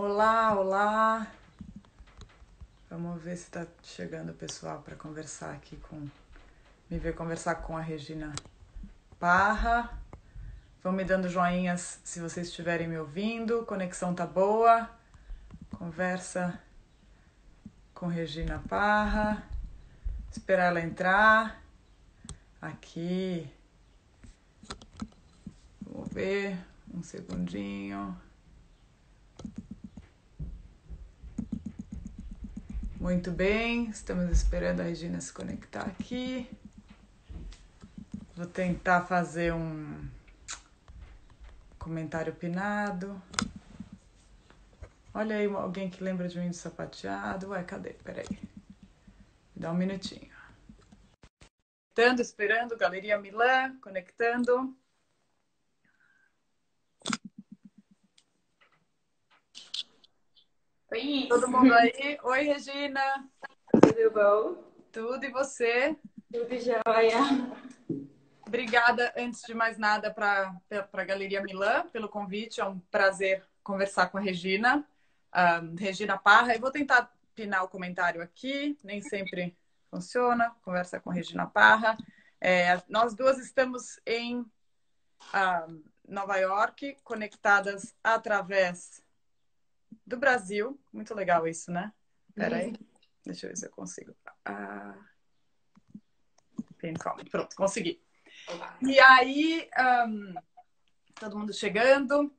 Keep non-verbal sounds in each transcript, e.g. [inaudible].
Olá, olá. Vamos ver se está chegando o pessoal para conversar aqui com. Me ver conversar com a Regina Parra. Vão me dando joinhas se vocês estiverem me ouvindo. Conexão tá boa. Conversa com Regina Parra. Esperar ela entrar. Aqui. Vamos ver. Um segundinho. Muito bem, estamos esperando a Regina se conectar aqui. Vou tentar fazer um comentário opinado. Olha aí alguém que lembra de um índio sapateado. Ué, cadê? Peraí. Dá um minutinho. Conectando, esperando, Galeria Milan, conectando. Oi, Todo mundo aí? Oi, Regina. tudo bom? Tudo e você? Tudo jóia. Obrigada, antes de mais nada, para a Galeria Milan pelo convite. É um prazer conversar com a Regina, um, Regina Parra. Eu vou tentar pinar o comentário aqui, nem sempre funciona. Conversa com a Regina Parra. É, nós duas estamos em um, Nova York, conectadas através do Brasil. Muito legal isso, né? Peraí, deixa eu ver se eu consigo. Ah, Pronto, consegui. E aí, um, todo mundo chegando.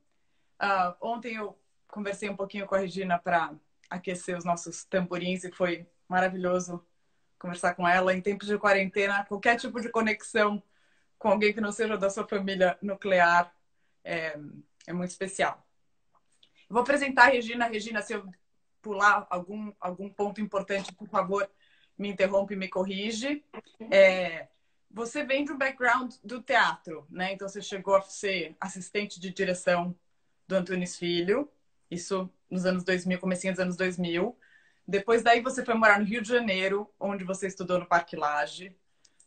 Uh, ontem eu conversei um pouquinho com a Regina para aquecer os nossos tamborins e foi maravilhoso conversar com ela. Em tempos de quarentena, qualquer tipo de conexão com alguém que não seja da sua família nuclear é, é muito especial. Vou apresentar a Regina. Regina, se eu pular algum, algum ponto importante, por favor, me interrompe e me corrige. É, você vem do background do teatro, né? Então você chegou a ser assistente de direção do Antunes Filho, isso nos anos 2000, comecinho dos anos 2000. Depois daí você foi morar no Rio de Janeiro, onde você estudou no Parque Lage.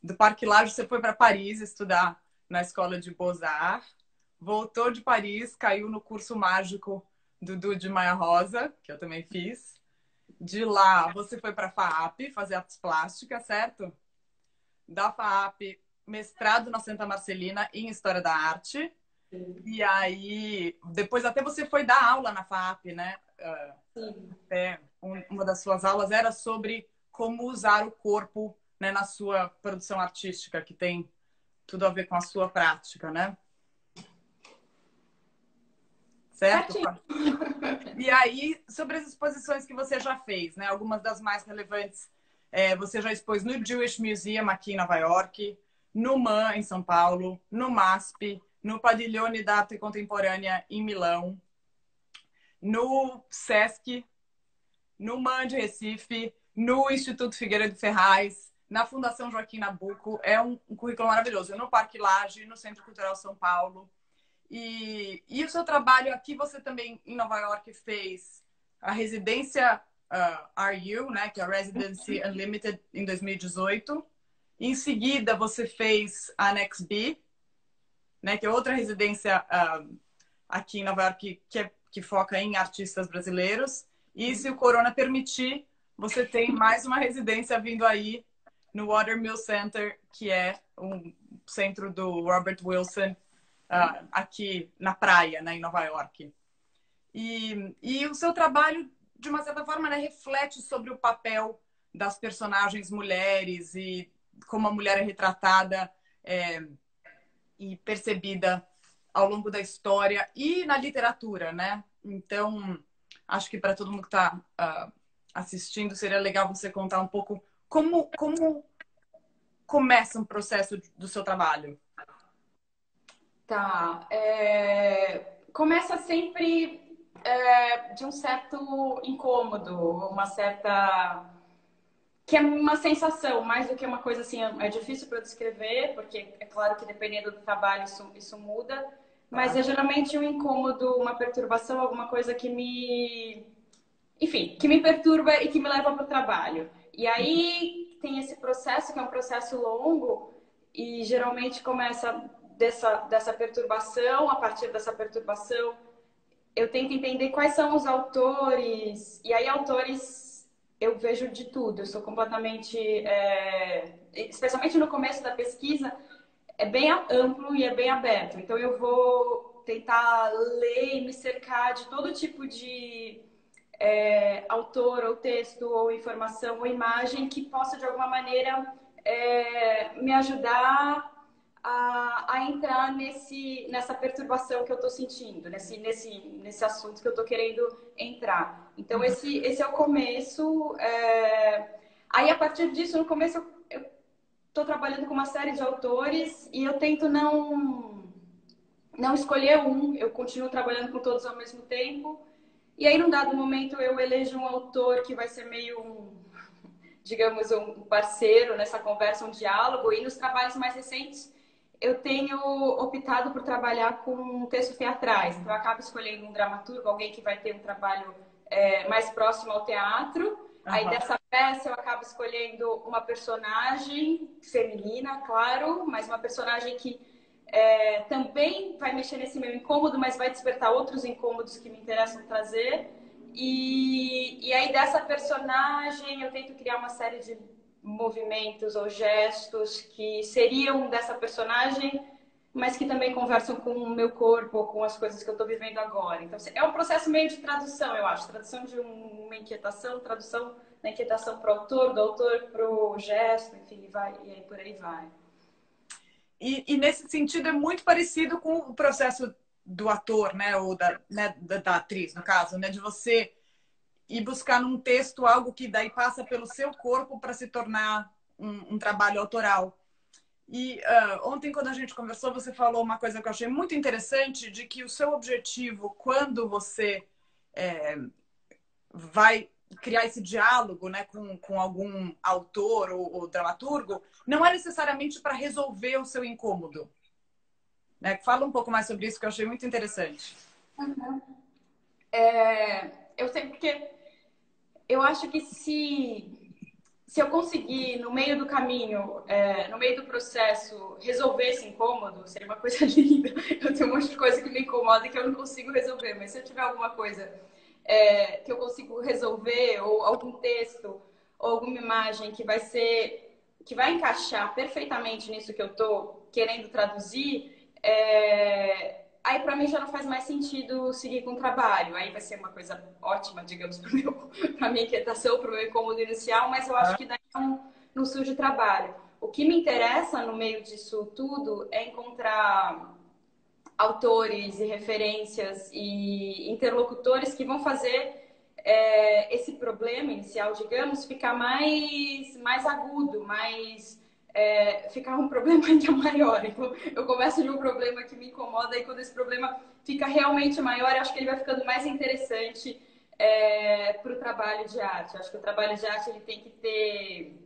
Do Parque Lage você foi para Paris estudar na Escola de Beaux-Arts. Voltou de Paris, caiu no curso mágico do Dude Maia Rosa, que eu também fiz. De lá você foi para a FAAP fazer artes plásticas, certo? da FAAP, mestrado na Santa Marcelina em História da Arte. E aí, depois até você foi dar aula na FAAP, né? Sim. É, uma das suas aulas era sobre como usar o corpo né, na sua produção artística, que tem tudo a ver com a sua prática, né? Certo? [laughs] E aí, sobre as exposições que você já fez, né? Algumas das mais relevantes é, você já expôs no Jewish Museum aqui em Nova York, no MAN em São Paulo, no MASP, no Padiglione d'Arte Contemporânea em Milão, no SESC, no MAN de Recife, no Instituto Figueira de Ferraz, na Fundação Joaquim Nabuco. É um, um currículo maravilhoso. No Parque Lage, no Centro Cultural São Paulo. E, e o seu trabalho aqui, você também em Nova York fez a residência uh, RU, né, que é a Residency [laughs] Unlimited em 2018. Em seguida, você fez a Annex B, né, que é outra residência uh, aqui em Nova York que, é, que foca em artistas brasileiros. E se o corona permitir, você tem mais uma residência vindo aí no Watermill Center, que é um centro do Robert Wilson uh, aqui na praia, né, em Nova York. E, e o seu trabalho de uma certa forma, né, reflete sobre o papel das personagens mulheres e como a mulher é retratada é, e percebida ao longo da história e na literatura, né? Então, acho que para todo mundo que está uh, ah, assistindo, seria legal você contar um pouco como, como começa um processo do seu trabalho. Tá. É... Começa sempre é, de um certo incômodo, uma certa que é uma sensação, mais do que uma coisa assim, é difícil para descrever, porque é claro que dependendo do trabalho isso, isso muda, mas é geralmente um incômodo, uma perturbação, alguma coisa que me, enfim, que me perturba e que me leva para o trabalho. E aí tem esse processo que é um processo longo e geralmente começa dessa dessa perturbação, a partir dessa perturbação eu tento entender quais são os autores. E aí, autores, eu vejo de tudo. Eu sou completamente. É, especialmente no começo da pesquisa, é bem amplo e é bem aberto. Então, eu vou tentar ler e me cercar de todo tipo de é, autor, ou texto, ou informação, ou imagem que possa, de alguma maneira, é, me ajudar a, a, entrar nesse, nessa perturbação que eu estou sentindo, nesse, nesse, nesse assunto que eu estou querendo entrar. Então, uhum. esse, esse é o começo. É... Aí, a partir disso, no começo, eu estou trabalhando com uma série de autores e eu tento não, não escolher um, eu continuo trabalhando com todos ao mesmo tempo. E aí, num dado momento, eu elejo um autor que vai ser meio um, digamos, um parceiro nessa conversa, um diálogo. E nos trabalhos mais recentes, eu tenho optado por trabalhar com textos teatrais. Então, eu acabo escolhendo um dramaturgo, alguém que vai ter um trabalho é, mais próximo ao teatro. Uhum. Aí, dessa peça, eu acabo escolhendo uma personagem feminina, claro, mas uma personagem que é, também vai mexer nesse meu incômodo, mas vai despertar outros incômodos que me interessam trazer. E, e aí, dessa personagem, eu tento criar uma série de movimentos ou gestos que seriam dessa personagem, mas que também conversam com o meu corpo ou com as coisas que eu estou vivendo agora. Então, é um processo meio de tradução, eu acho. Tradução de uma inquietação, tradução da inquietação para o autor, do autor para o gesto, enfim, vai, e aí por aí vai. E, e, nesse sentido é muito parecido com o processo do ator, né, ou da, né, da, da atriz, no caso, né, de você e buscar num texto algo que daí passa pelo seu corpo para se tornar um, um, trabalho autoral. E uh, ontem, quando a gente conversou, você falou uma coisa que eu achei muito interessante, de que o seu objetivo, quando você é, vai criar esse diálogo né, com, com algum autor ou, ou dramaturgo, não é necessariamente para resolver o seu incômodo. Né? Fala um pouco mais sobre isso, que eu achei muito interessante. Uhum. É, eu sei porque eu acho que se, se eu conseguir, no meio do caminho, é, no meio do processo, resolver esse incômodo, seria uma coisa [laughs] linda. Eu tenho um monte de coisa que me incomoda e que eu não consigo resolver, mas se eu tiver alguma coisa é, que eu consigo resolver, ou algum texto, ou alguma imagem que vai ser que vai encaixar perfeitamente nisso que eu estou querendo traduzir, é, aí para mim já não faz mais sentido seguir com o trabalho. Aí vai ser uma coisa ótima, digamos, [laughs] para minha inquietação, para o meu incômodo inicial, mas eu acho que daí não, não surge trabalho. O que me interessa no meio disso tudo é encontrar autores e referências e interlocutores que vão fazer é, esse problema inicial, digamos, ficar mais, mais agudo, mais é, ficar um problema ainda [laughs] maior. Então, eu começo de um problema que me incomoda e quando esse problema fica realmente maior, eu acho que ele vai ficando mais interessante é, para o trabalho de arte. Eu acho que o trabalho de arte ele tem que ter,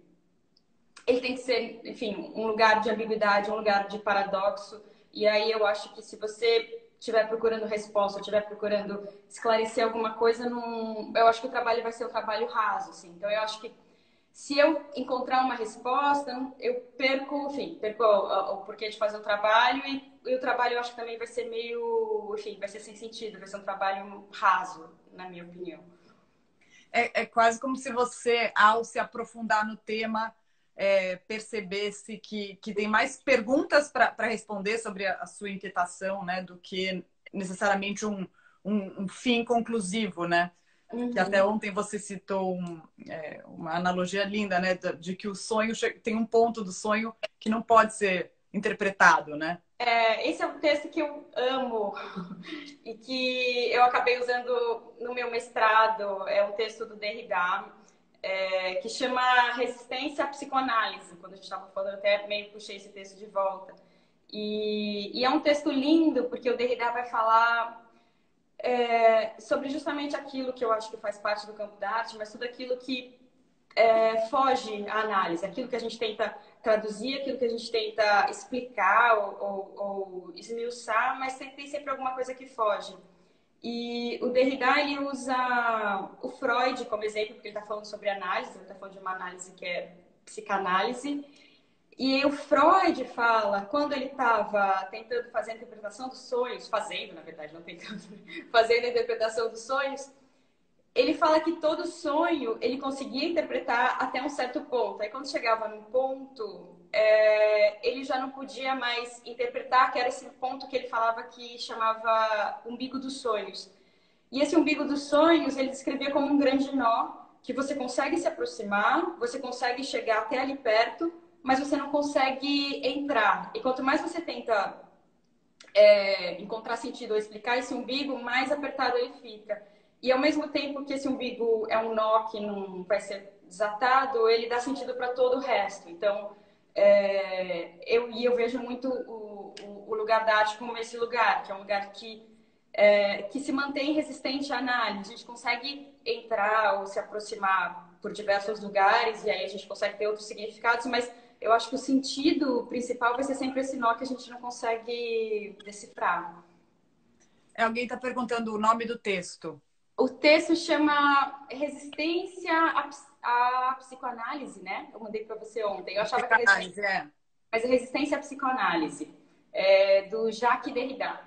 ele tem que ser, enfim, um lugar de ambiguidade, um lugar de paradoxo. E aí eu acho que se você estiver procurando resposta, estiver procurando esclarecer alguma coisa, não, eu acho que o trabalho vai ser um trabalho raso, assim. Então eu acho que se eu encontrar uma resposta, eu perco, enfim, perco o, porquê de fazer o trabalho e, e, o trabalho eu acho que também vai ser meio, enfim, vai ser sem sentido, vai ser um trabalho raso, na minha opinião. É, é quase como se você, ao se aprofundar no tema, é, percebesse que, que tem mais perguntas para responder sobre a, a, sua inquietação, né, do que necessariamente um, um, um fim conclusivo, né? Uhum. Que até ontem você citou um, é, uma analogia linda, né? De que o sonho tem um ponto do sonho que não pode ser interpretado, né? É, esse é um texto que eu amo [laughs] e que eu acabei usando no meu mestrado. É um texto do Derrida, é, que chama Resistência à Psicoanálise. Quando a gente estava falando, eu até meio puxei esse texto de volta. E, e é um texto lindo, porque o Derrida vai falar é, sobre justamente aquilo que eu acho que faz parte do campo da arte, mas tudo aquilo que é, foge à análise, aquilo que a gente tenta traduzir, aquilo que a gente tenta explicar ou, ou, ou esmiuçar, mas tem, tem, sempre alguma coisa que foge. E o Derrida ele usa o Freud como exemplo, porque ele está falando sobre análise, ele está falando de uma análise que é psicanálise. E o Freud fala, quando ele estava tentando fazer a interpretação dos sonhos, fazendo, na verdade, não tentando, [laughs] fazendo a interpretação dos sonhos, ele fala que todo sonho ele conseguia interpretar até um certo ponto. Aí quando chegava num ponto, é, ele já não podia mais interpretar, que era esse ponto que ele falava que chamava umbigo dos sonhos. E esse umbigo dos sonhos ele descrevia como um grande nó que você consegue se aproximar, você consegue chegar até ali perto, mas você não consegue entrar. E quanto mais você tenta é, encontrar sentido ou explicar esse umbigo, mais apertado ele fica. E ao mesmo tempo que esse umbigo é um nó que não vai ser desatado, ele dá sentido para todo o resto. Então, é, eu, e eu vejo muito o, o, o, lugar da arte como esse lugar, que é um lugar que, é, que se mantém resistente à análise. A gente consegue entrar ou se aproximar por diversos lugares e aí a gente consegue ter outros significados, mas eu acho que o sentido principal vai ser sempre esse nó que a gente não consegue decifrar. É, alguém está perguntando o nome do texto. O texto chama Resistência à, à Psicoanálise, né? Eu mandei para você ontem. Eu achava que era resistência... é. Mas é Resistência à Psicoanálise, é, do Jacques Derrida.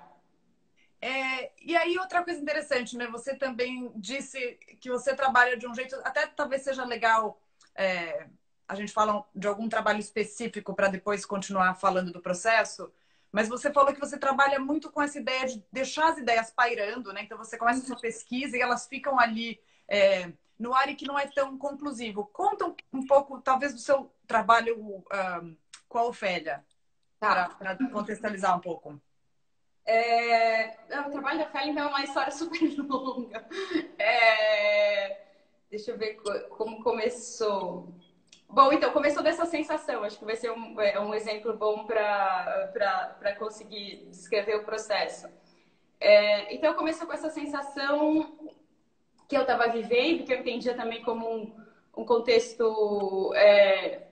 É, e aí, outra coisa interessante, né? Você também disse que você trabalha de um jeito, até talvez seja legal é, a gente falar de algum trabalho específico para depois continuar falando do processo, mas você falou que você trabalha muito com essa ideia de deixar as ideias pairando, né? Então você começa essa pesquisa e elas ficam ali é, no ar e que não é tão conclusivo. Conta um, pouco, talvez, do seu trabalho um, com a Ofélia, tá. para contextualizar um pouco. É... O trabalho da Feli então, é uma história [laughs] super longa. É... Deixa eu ver como começou. Bom, então, começou dessa sensação. Acho que vai ser um, é um exemplo bom para conseguir descrever o processo. É... Então, começou com essa sensação que eu estava vivendo, que eu entendia também como um, um contexto... É...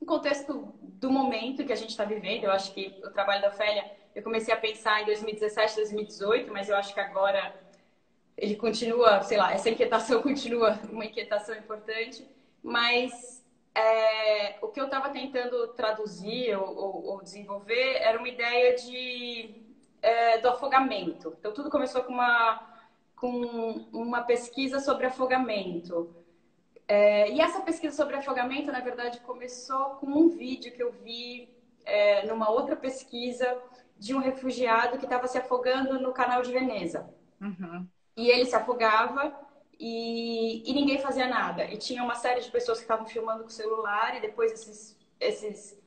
Um contexto do momento que a gente está vivendo. Eu acho que o trabalho da Ofélia eu comecei a pensar em 2017, 2018, mas eu acho que agora ele continua, sei lá, essa inquietação [laughs] continua uma inquietação importante, mas é, o que eu estava tentando traduzir ou, ou, ou, desenvolver era uma ideia de, é, do afogamento. Então, tudo começou com uma, com uma pesquisa sobre afogamento. É, e essa pesquisa sobre afogamento, na verdade, começou com um vídeo que eu vi é, numa outra pesquisa de um refugiado que estava se afogando no canal de Veneza. Uhum. E ele se afogava e, e, ninguém fazia nada. E tinha uma série de pessoas que estavam filmando com o celular e depois esses, esses,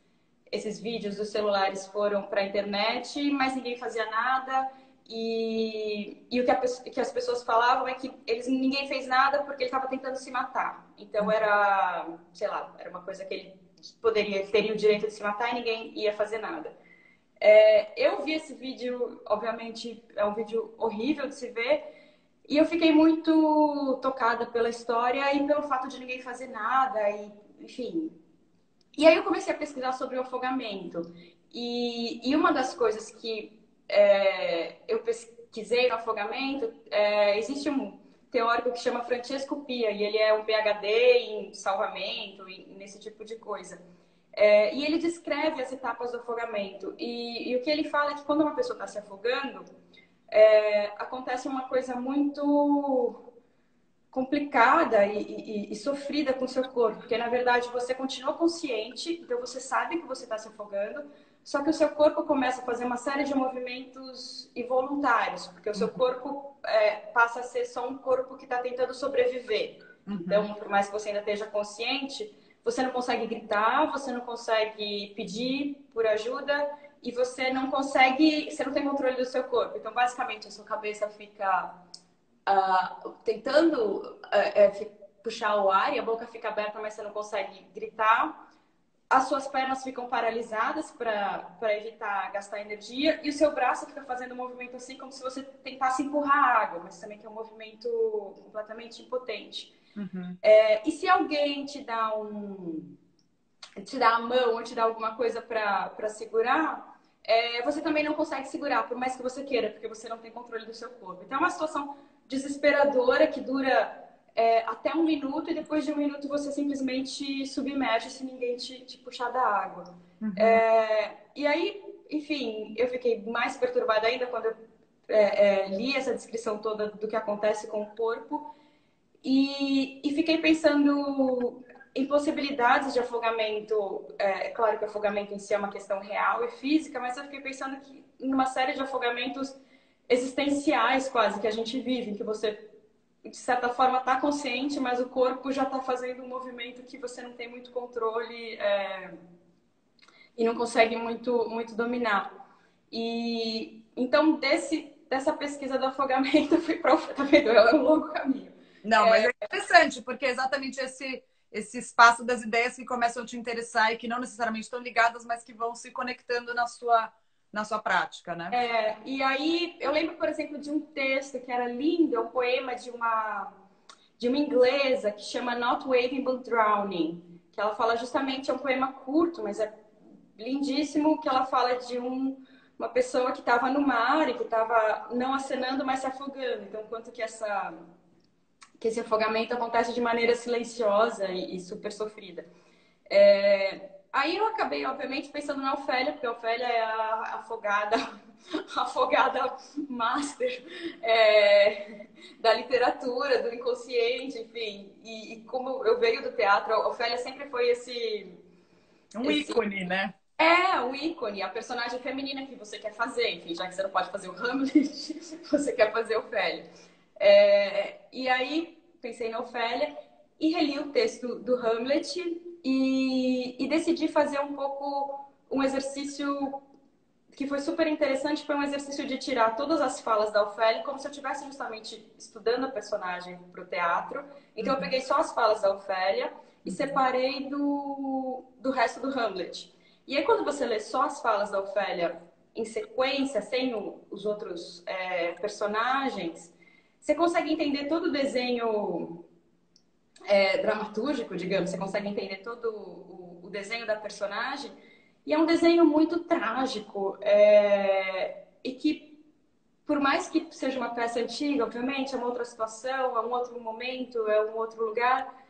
esses vídeos dos celulares foram para a internet, mas ninguém fazia nada. E, e o que, a, que, as pessoas falavam é que eles, ninguém fez nada porque ele estava tentando se matar. Então era, sei lá, era uma coisa que ele poderia, teria o direito de se matar e ninguém ia fazer nada. É, eu vi esse vídeo, obviamente, é um vídeo horrível de se ver, e eu fiquei muito tocada pela história e pelo fato de ninguém fazer nada, e, enfim. E aí eu comecei a pesquisar sobre o afogamento. E, e uma das coisas que é, eu pesquisei no afogamento, é, existe um teórico que chama Francesco Pia, e ele é um PhD em salvamento, e nesse tipo de coisa. É, e ele descreve as etapas do afogamento. E, e, o que ele fala é que quando uma pessoa está se afogando, é, acontece uma coisa muito complicada e, e, e, sofrida com o seu corpo, porque na verdade você continua consciente, então você sabe que você está se afogando, só que o seu corpo começa a fazer uma série de movimentos involuntários, porque o seu uhum. corpo é, passa a ser só um corpo que está tentando sobreviver. Uhum. Então, por mais que você ainda esteja consciente, você não consegue gritar, você não consegue pedir por ajuda e você não consegue, você não tem controle do seu corpo. Então, basicamente, a sua cabeça fica uh, tentando uh, puxar o ar e a boca fica aberta, mas você não consegue gritar. As suas pernas ficam paralisadas para evitar gastar energia e o seu braço fica fazendo um movimento assim, como se você tentasse empurrar água, mas também que é um movimento completamente impotente. Uhum. É, e se alguém te dá um te dá a mão ou te dá alguma coisa para segurar, é, você também não consegue segurar, por mais que você queira, porque você não tem controle do seu corpo. Então é uma situação desesperadora que dura é, até um minuto e depois de um minuto você simplesmente submerge se ninguém te, te puxar da água. Uhum. É, e aí, enfim, eu fiquei mais perturbada ainda quando eu é, é, li essa descrição toda do que acontece com o corpo e, e fiquei pensando em possibilidades de afogamento. É, claro que o afogamento em si é uma questão real e física, mas eu fiquei pensando que em uma série de afogamentos existenciais quase que a gente vive, que você de certa forma está consciente, mas o corpo já está fazendo um movimento que você não tem muito controle é, e não consegue muito muito dominar. E então desse dessa pesquisa do afogamento [laughs] fui para tá vendo? É um longo caminho. Não, é... mas é interessante porque é exatamente esse esse espaço das ideias que começam a te interessar e que não necessariamente estão ligadas, mas que vão se conectando na sua na sua prática, né? É, e aí eu lembro, por exemplo, de um texto que era lindo, é um poema de uma de uma inglesa que chama Not Waving But Drowning, que ela fala justamente é um poema curto, mas é lindíssimo, que ela fala de um uma pessoa que estava no mar e que estava não acenando, mas se afogando. Então, quanto que essa que esse afogamento acontece de maneira silenciosa e, e super sofrida. É, Aí eu acabei, obviamente, pensando na Ofélia, porque a Ofélia é a afogada, [laughs] afogada master é, da literatura, do inconsciente, enfim. E, e, como eu veio do teatro, a Ofélia sempre foi esse. Um esse... ícone, né? É, um ícone, a personagem feminina que você quer fazer, enfim, já que você não pode fazer o Hamlet, [laughs] você quer fazer Ofélia. É, e aí pensei na Ofélia e reli o texto do Hamlet e, e decidi fazer um pouco um exercício que foi super interessante, foi um exercício de tirar todas as falas da Ofélia, como se eu estivesse justamente estudando a personagem para o teatro. Então, eu uhum. peguei só as falas da Ofélia e separei do, do resto do Hamlet. E aí, quando você lê só as falas da Ofélia em sequência, sem o, os outros é, personagens, você consegue entender todo o desenho é, dramatúrgico, digamos, você consegue entender todo o, o, desenho da personagem. E é um desenho muito trágico é, e que, por mais que seja uma peça antiga, obviamente, é uma outra situação, é um outro momento, é um outro lugar,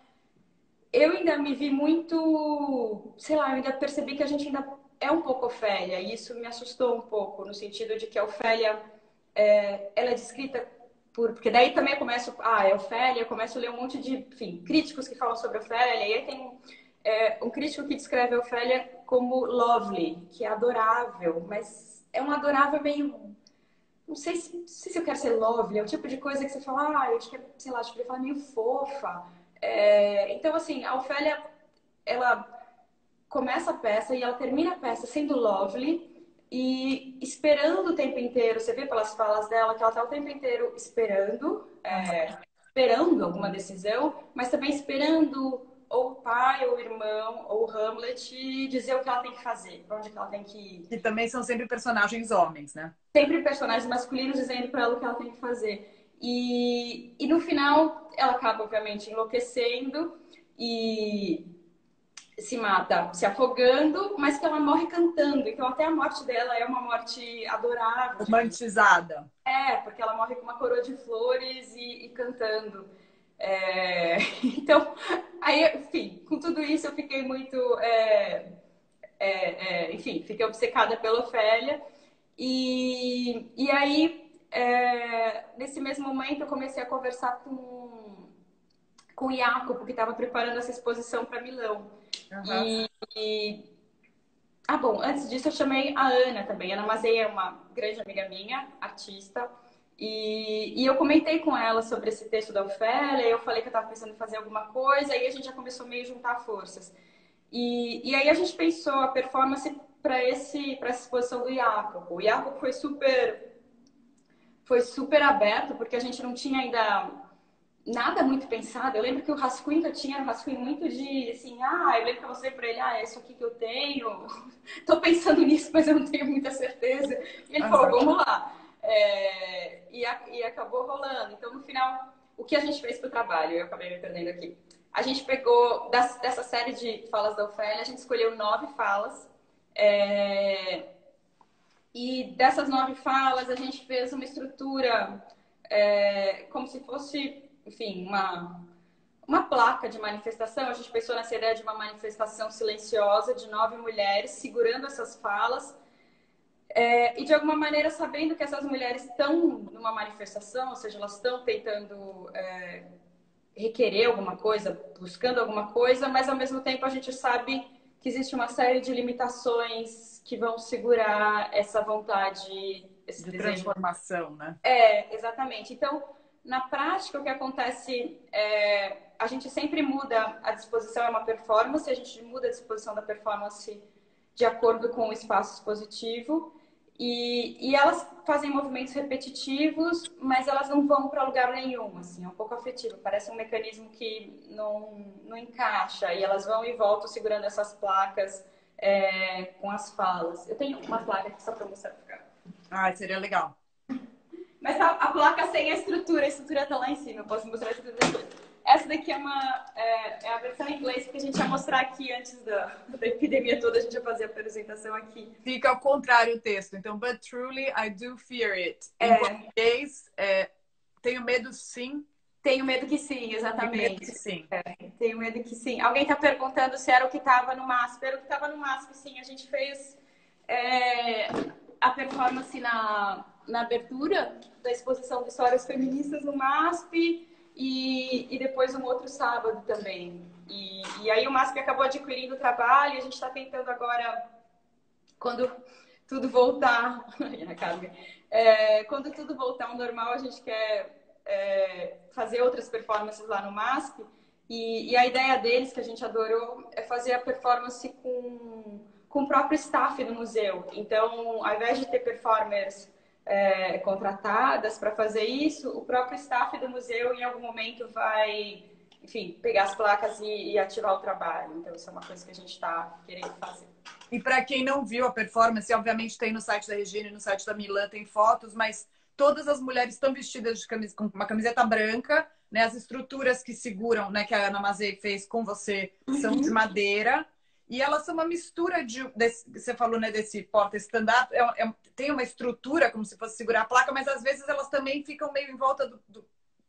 eu ainda me vi muito, sei lá, eu ainda percebi que a gente ainda é um pouco Ofélia, e isso me assustou um pouco, no sentido de que a Ofélia, é, ela é descrita por, porque daí também eu começo, ah, é Ofélia, eu começo a ler um monte de, enfim, críticos que falam sobre Ofélia, e aí tem é, um crítico que descreve Ofélia como lovely, que é adorável, mas é um adorável meio não sei se, não sei se eu quero ser lovely, é o tipo de coisa que você fala, ah, eu acho que é, sei lá, acho que ele fala meio fofa. É, então, assim, a Ofélia, ela começa a peça e ela termina a peça sendo lovely, e esperando o tempo inteiro, você vê pelas falas dela que ela está o tempo inteiro esperando, é, esperando alguma decisão, mas também esperando ou o pai, ou o irmão, ou o Hamlet dizer o que ela tem que fazer, para onde ela tem que ir. E também são sempre personagens homens, né? Sempre personagens masculinos dizendo para ela o que ela tem que fazer. E, e no final, ela acaba, obviamente, enlouquecendo e se mata se afogando, mas que ela morre cantando. Então, até a morte dela é uma morte adorável. Romantizada. É, porque ela morre com uma coroa de flores e, e cantando. É... [laughs] Então, aí, enfim, com tudo isso eu fiquei muito. É... É, é enfim, fiquei obcecada pela Ofélia. E, e aí, é, nesse mesmo momento, eu comecei a conversar com, com o Jacopo, que estava preparando essa exposição para Milão. Uhum. E, Ah, bom, antes disso eu chamei a Ana também. Ana Mazei é uma grande amiga minha, artista. E, e eu comentei com ela sobre esse texto da Ofélia, eu falei que eu estava pensando em fazer alguma coisa, e a gente já começou meio a juntar forças. E, e aí a gente pensou a performance para esse para essa exposição do Jacopo. O Jacopo foi super foi super aberto porque a gente não tinha ainda nada muito pensado. Eu lembro que o rascunho que eu tinha era um rascunho muito de, assim, ah, eu lembro que eu mostrei pra ele, ah, é isso aqui que eu tenho. [laughs] Tô pensando nisso, mas eu não tenho muita certeza. E ele falou, vamos lá. É, e, a, e acabou rolando. Então, no final, o que a gente fez pro trabalho? Eu acabei me perdendo aqui. A gente pegou, das, dessa série de falas da Ofélia, a gente escolheu nove falas. É, e dessas nove falas, a gente fez uma estrutura é, como se fosse enfim, uma, uma placa de manifestação. A gente pensou nessa ideia de uma manifestação silenciosa de nove mulheres segurando essas falas. É, e de alguma maneira sabendo que essas mulheres estão numa manifestação, ou seja, elas estão tentando é, requerer alguma coisa, buscando alguma coisa, mas ao mesmo tempo a gente sabe que existe uma série de limitações que vão segurar essa vontade esse de desejo. transformação, né? É, exatamente. Então, na prática, o que acontece é a gente sempre muda a disposição, é uma performance, a gente muda a disposição da performance de acordo com o espaço expositivo. E, e elas fazem movimentos repetitivos, mas elas não vão para lugar nenhum, assim, é um pouco afetivo. Parece um mecanismo que não, não encaixa. E elas vão e voltam segurando essas placas é, com as falas. Eu tenho uma placa aqui só para mostrar. Ah, seria legal. Mas a, a, placa sem a estrutura, a estrutura tá lá em cima, eu posso mostrar a estrutura. Essa daqui é, uma, é, é, a versão em inglês, porque a gente ia mostrar aqui antes da, da epidemia toda, a gente ia fazer a apresentação aqui. Fica ao contrário o texto. Então, but truly I do fear it. Em é. português, é, tenho medo sim. Tenho medo que sim, exatamente. Tenho medo que sim. É, tenho medo que sim. Alguém está perguntando se era o que estava no MASP. Era o que estava no MASP, sim. A gente fez é, a performance na, na abertura da exposição de histórias feministas no MASP e, e depois um outro sábado também. E, e aí o MASP acabou adquirindo o trabalho e a gente está tentando agora, quando tudo voltar, [laughs] é, quando tudo voltar ao normal, a gente quer é, fazer outras performances lá no MASP. E, e, a ideia deles, que a gente adorou, é fazer a performance com com o próprio staff do museu. Então, ao invés de ter performers é, contratadas para fazer isso, o próprio staff do museu em algum momento vai, enfim, pegar as placas e, e ativar o trabalho. Então, isso é uma coisa que a gente está querendo fazer. E para quem não viu a performance, obviamente tem no site da Regina e no site da Milan, tem fotos, mas todas as mulheres estão vestidas de camisa, com uma camiseta branca, né? As estruturas que seguram, né, que a Ana Mazei fez com você, são de uhum. madeira. E elas são uma mistura de. Desse, você falou, né, desse porta stand-up. É, é, tem uma estrutura, como se fosse segurar a placa, mas às vezes elas também ficam meio em volta do, do,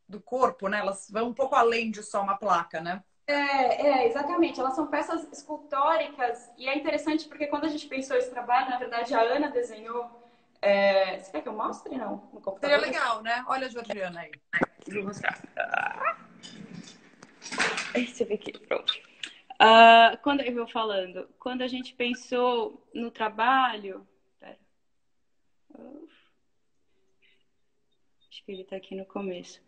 do corpo, né? Elas vão um pouco além de só uma placa, né? É, é, exatamente. Elas são peças escultóricas e é interessante porque quando a gente pensou esse trabalho, na verdade a Ana desenhou. É... Você quer que eu mostre? Não, no computador. Seria legal, né? Olha a Georgiana aí. Vou mostrar. Ver aqui, pronto. Uh, quando eu vou falando, quando a gente pensou no trabalho. Pera. Acho que ele está aqui no começo.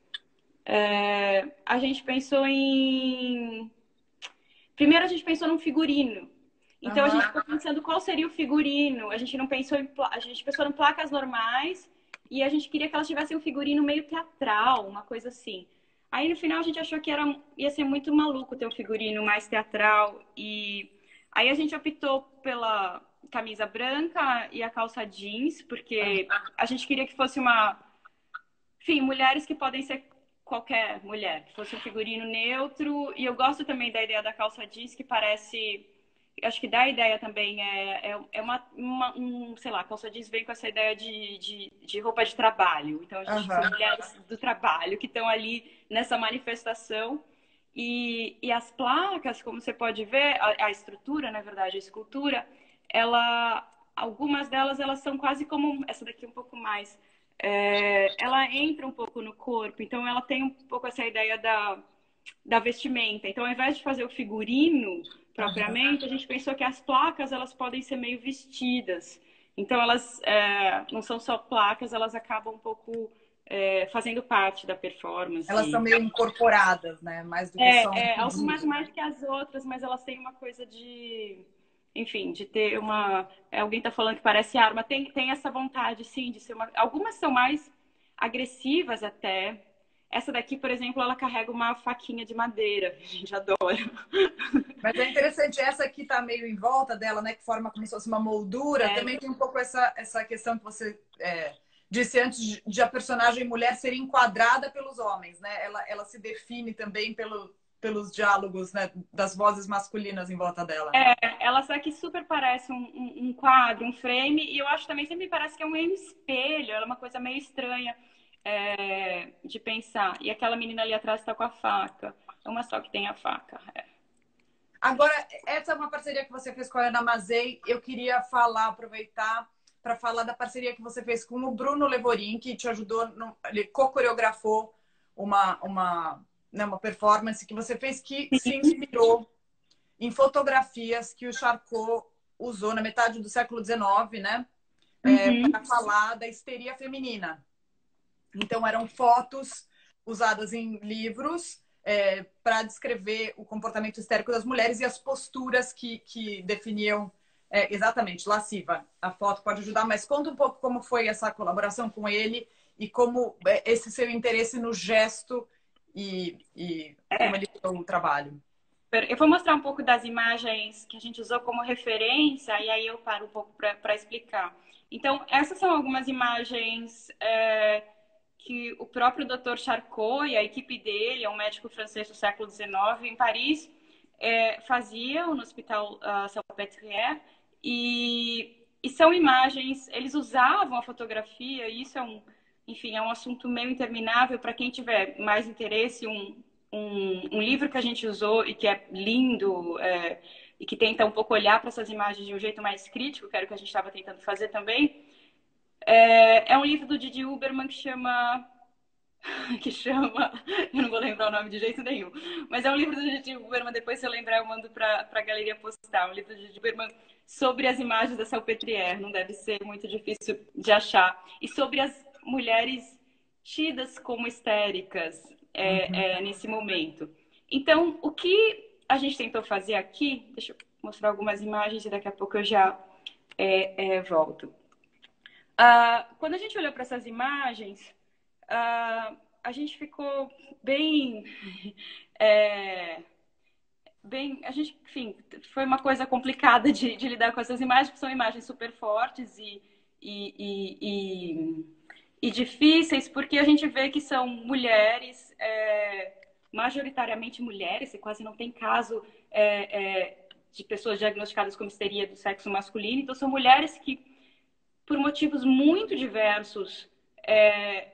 É, a gente pensou em. Primeiro a gente pensou num figurino. Então uhum. a gente ficou pensando qual seria o figurino. A gente não pensou em. A gente pensou em placas normais e a gente queria que elas tivessem um figurino meio teatral, uma coisa assim. Aí no final a gente achou que era, ia ser muito maluco ter um figurino mais teatral. E aí a gente optou pela camisa branca e a calça jeans, porque a gente queria que fosse uma. Enfim, mulheres que podem ser qualquer mulher, que fosse um figurino neutro. E eu gosto também da ideia da calça jeans, que parece acho que dá a ideia também, é, é, é uma, uma, um, sei lá, a calça jeans vem com essa ideia de, de, de roupa de trabalho. Então, a gente uhum. mulheres do trabalho que estão ali nessa manifestação. E, e as placas, como você pode ver, a, a estrutura, na verdade, a escultura, ela, algumas delas, elas são quase como, essa daqui um pouco mais, é, ela entra um pouco no corpo, então ela tem um pouco essa ideia da, da vestimenta. Então, ao invés de fazer o figurino, propriamente, a gente pensou que as placas elas podem ser meio vestidas. Então elas é, não são só placas, elas acabam um pouco é, fazendo parte da performance. Elas são meio incorporadas, né? Mais do que é, só um é, algumas mais que as outras, mas elas têm uma coisa de, enfim, de ter uma. É, alguém está falando que parece arma. Tem, tem essa vontade, sim, de ser uma. Algumas são mais agressivas até, essa daqui, por exemplo, ela carrega uma faquinha de madeira. A [laughs] gente adora. Mas é interessante, essa aqui tá meio em volta dela, né? Que forma como se fosse uma moldura. É. Também tem um pouco essa, essa questão que você é, disse antes de, a personagem mulher ser enquadrada pelos homens, né? Ela, ela se define também pelo, pelos diálogos né, das vozes masculinas em volta dela. É, ela que super parece um, um, um quadro, um frame, e eu acho também sempre parece que é um espelho, ela é uma coisa meio estranha é, de pensar. E aquela menina ali atrás está com a faca. É uma só que tem a faca. É. Agora, essa é uma parceria que você fez com a Ana Mazei. Eu queria falar, aproveitar para falar da parceria que você fez com o Bruno Levorin, que te ajudou, no, ele co-coreografou uma, uma, né, uma performance que você fez que se inspirou em fotografias que o Charcot usou na metade do século XIX, né? É, uhum. para falar da histeria feminina. Então, eram fotos usadas em livros é, para descrever o comportamento histérico das mulheres e as posturas que, que definiam é, exatamente lasciva. A foto pode ajudar, mas conta um pouco como foi essa colaboração com ele e como é, esse seu interesse no gesto e, e é. como ele o trabalho. Eu vou mostrar um pouco das imagens que a gente usou como referência e aí eu paro um pouco para explicar. Então, essas são algumas imagens é, que o próprio Dr. Charcot e a equipe dele, é um médico francês do século XIX, em Paris, é, faziam no Hospital uh, Salpêtrière e, e são imagens, eles usavam a fotografia, e isso é um, enfim, é um assunto meio interminável para quem tiver mais interesse, um, um, um, livro que a gente usou e que é lindo é, e que tenta um pouco olhar para essas imagens de um jeito mais crítico, que era o que a gente estava tentando fazer também, é, é um livro do Didi Uberman que chama [laughs] que chama. Eu não vou lembrar o nome de jeito nenhum. Mas é um livro do Didi Uberman. Depois, se eu lembrar, eu mando para a galeria postal. Um livro do Didi Uberman sobre as imagens da Salpêtrière. Não deve ser muito difícil de achar. E sobre as mulheres tidas como histéricas é, uhum. é, nesse momento. Então, o que a gente tentou fazer aqui. Deixa eu mostrar algumas imagens e daqui a pouco eu já é, é, volto. Uh, quando a gente olhou para essas imagens, uh, a gente ficou bem, [laughs] é, bem, a gente, enfim, foi uma coisa complicada de, de, lidar com essas imagens, porque são imagens super fortes e, e, e, e, difíceis, porque a gente vê que são mulheres, é, majoritariamente mulheres, e quase não tem caso é, é de pessoas diagnosticadas com histeria do sexo masculino, então são mulheres que por motivos muito diversos, é,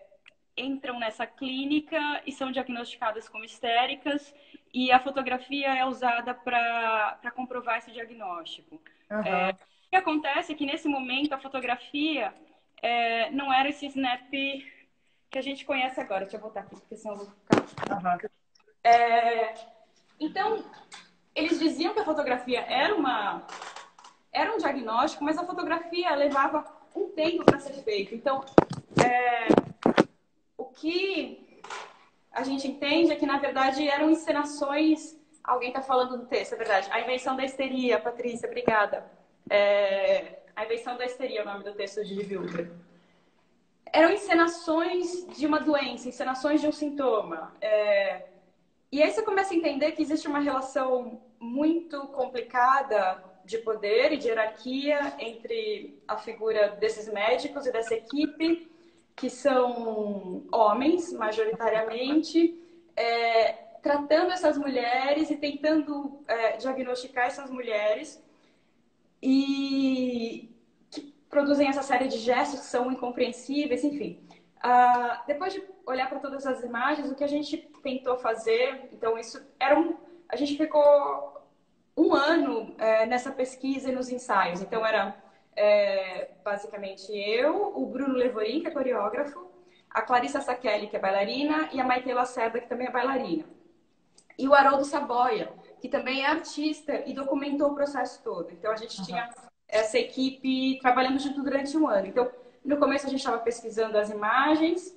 entram nessa clínica e são diagnosticadas como histéricas e a fotografia é usada para comprovar esse diagnóstico. Uhum. É, o que acontece é que nesse momento a fotografia é, não era esse snap que a gente conhece agora. Deixa eu voltar aqui, porque senão eu vou ficar. Uhum. É, então, eles diziam que a fotografia era uma era um diagnóstico, mas a fotografia levava um tempo para ser feito. Então, é, o que a gente entende é que, na verdade, eram encenações. Alguém está falando do texto, é verdade. A invenção da histeria, Patrícia, obrigada. É, a invenção da histeria é o nome do texto de Wilber. Eram encenações de uma doença, encenações de um sintoma. É, e aí você começa a entender que existe uma relação muito complicada de poder e de hierarquia entre a figura desses médicos e dessa equipe, que são homens, majoritariamente, é, tratando essas mulheres e tentando é, diagnosticar essas mulheres e que produzem essa série de gestos que são incompreensíveis, enfim. Ah, depois de olhar para todas as imagens, o que a gente tentou fazer, então isso era um, a gente ficou um ano é, nessa pesquisa e nos ensaios. Então, era é, basicamente eu, o Bruno Levorin, que é coreógrafo, a Clarissa Sakelli, que é bailarina, e a Maite Lacerda, que também é bailarina. E o Haroldo Saboia, que também é artista e documentou o processo todo. Então, a gente uhum. tinha essa equipe trabalhando junto durante um ano. Então, no começo, a gente estava pesquisando as imagens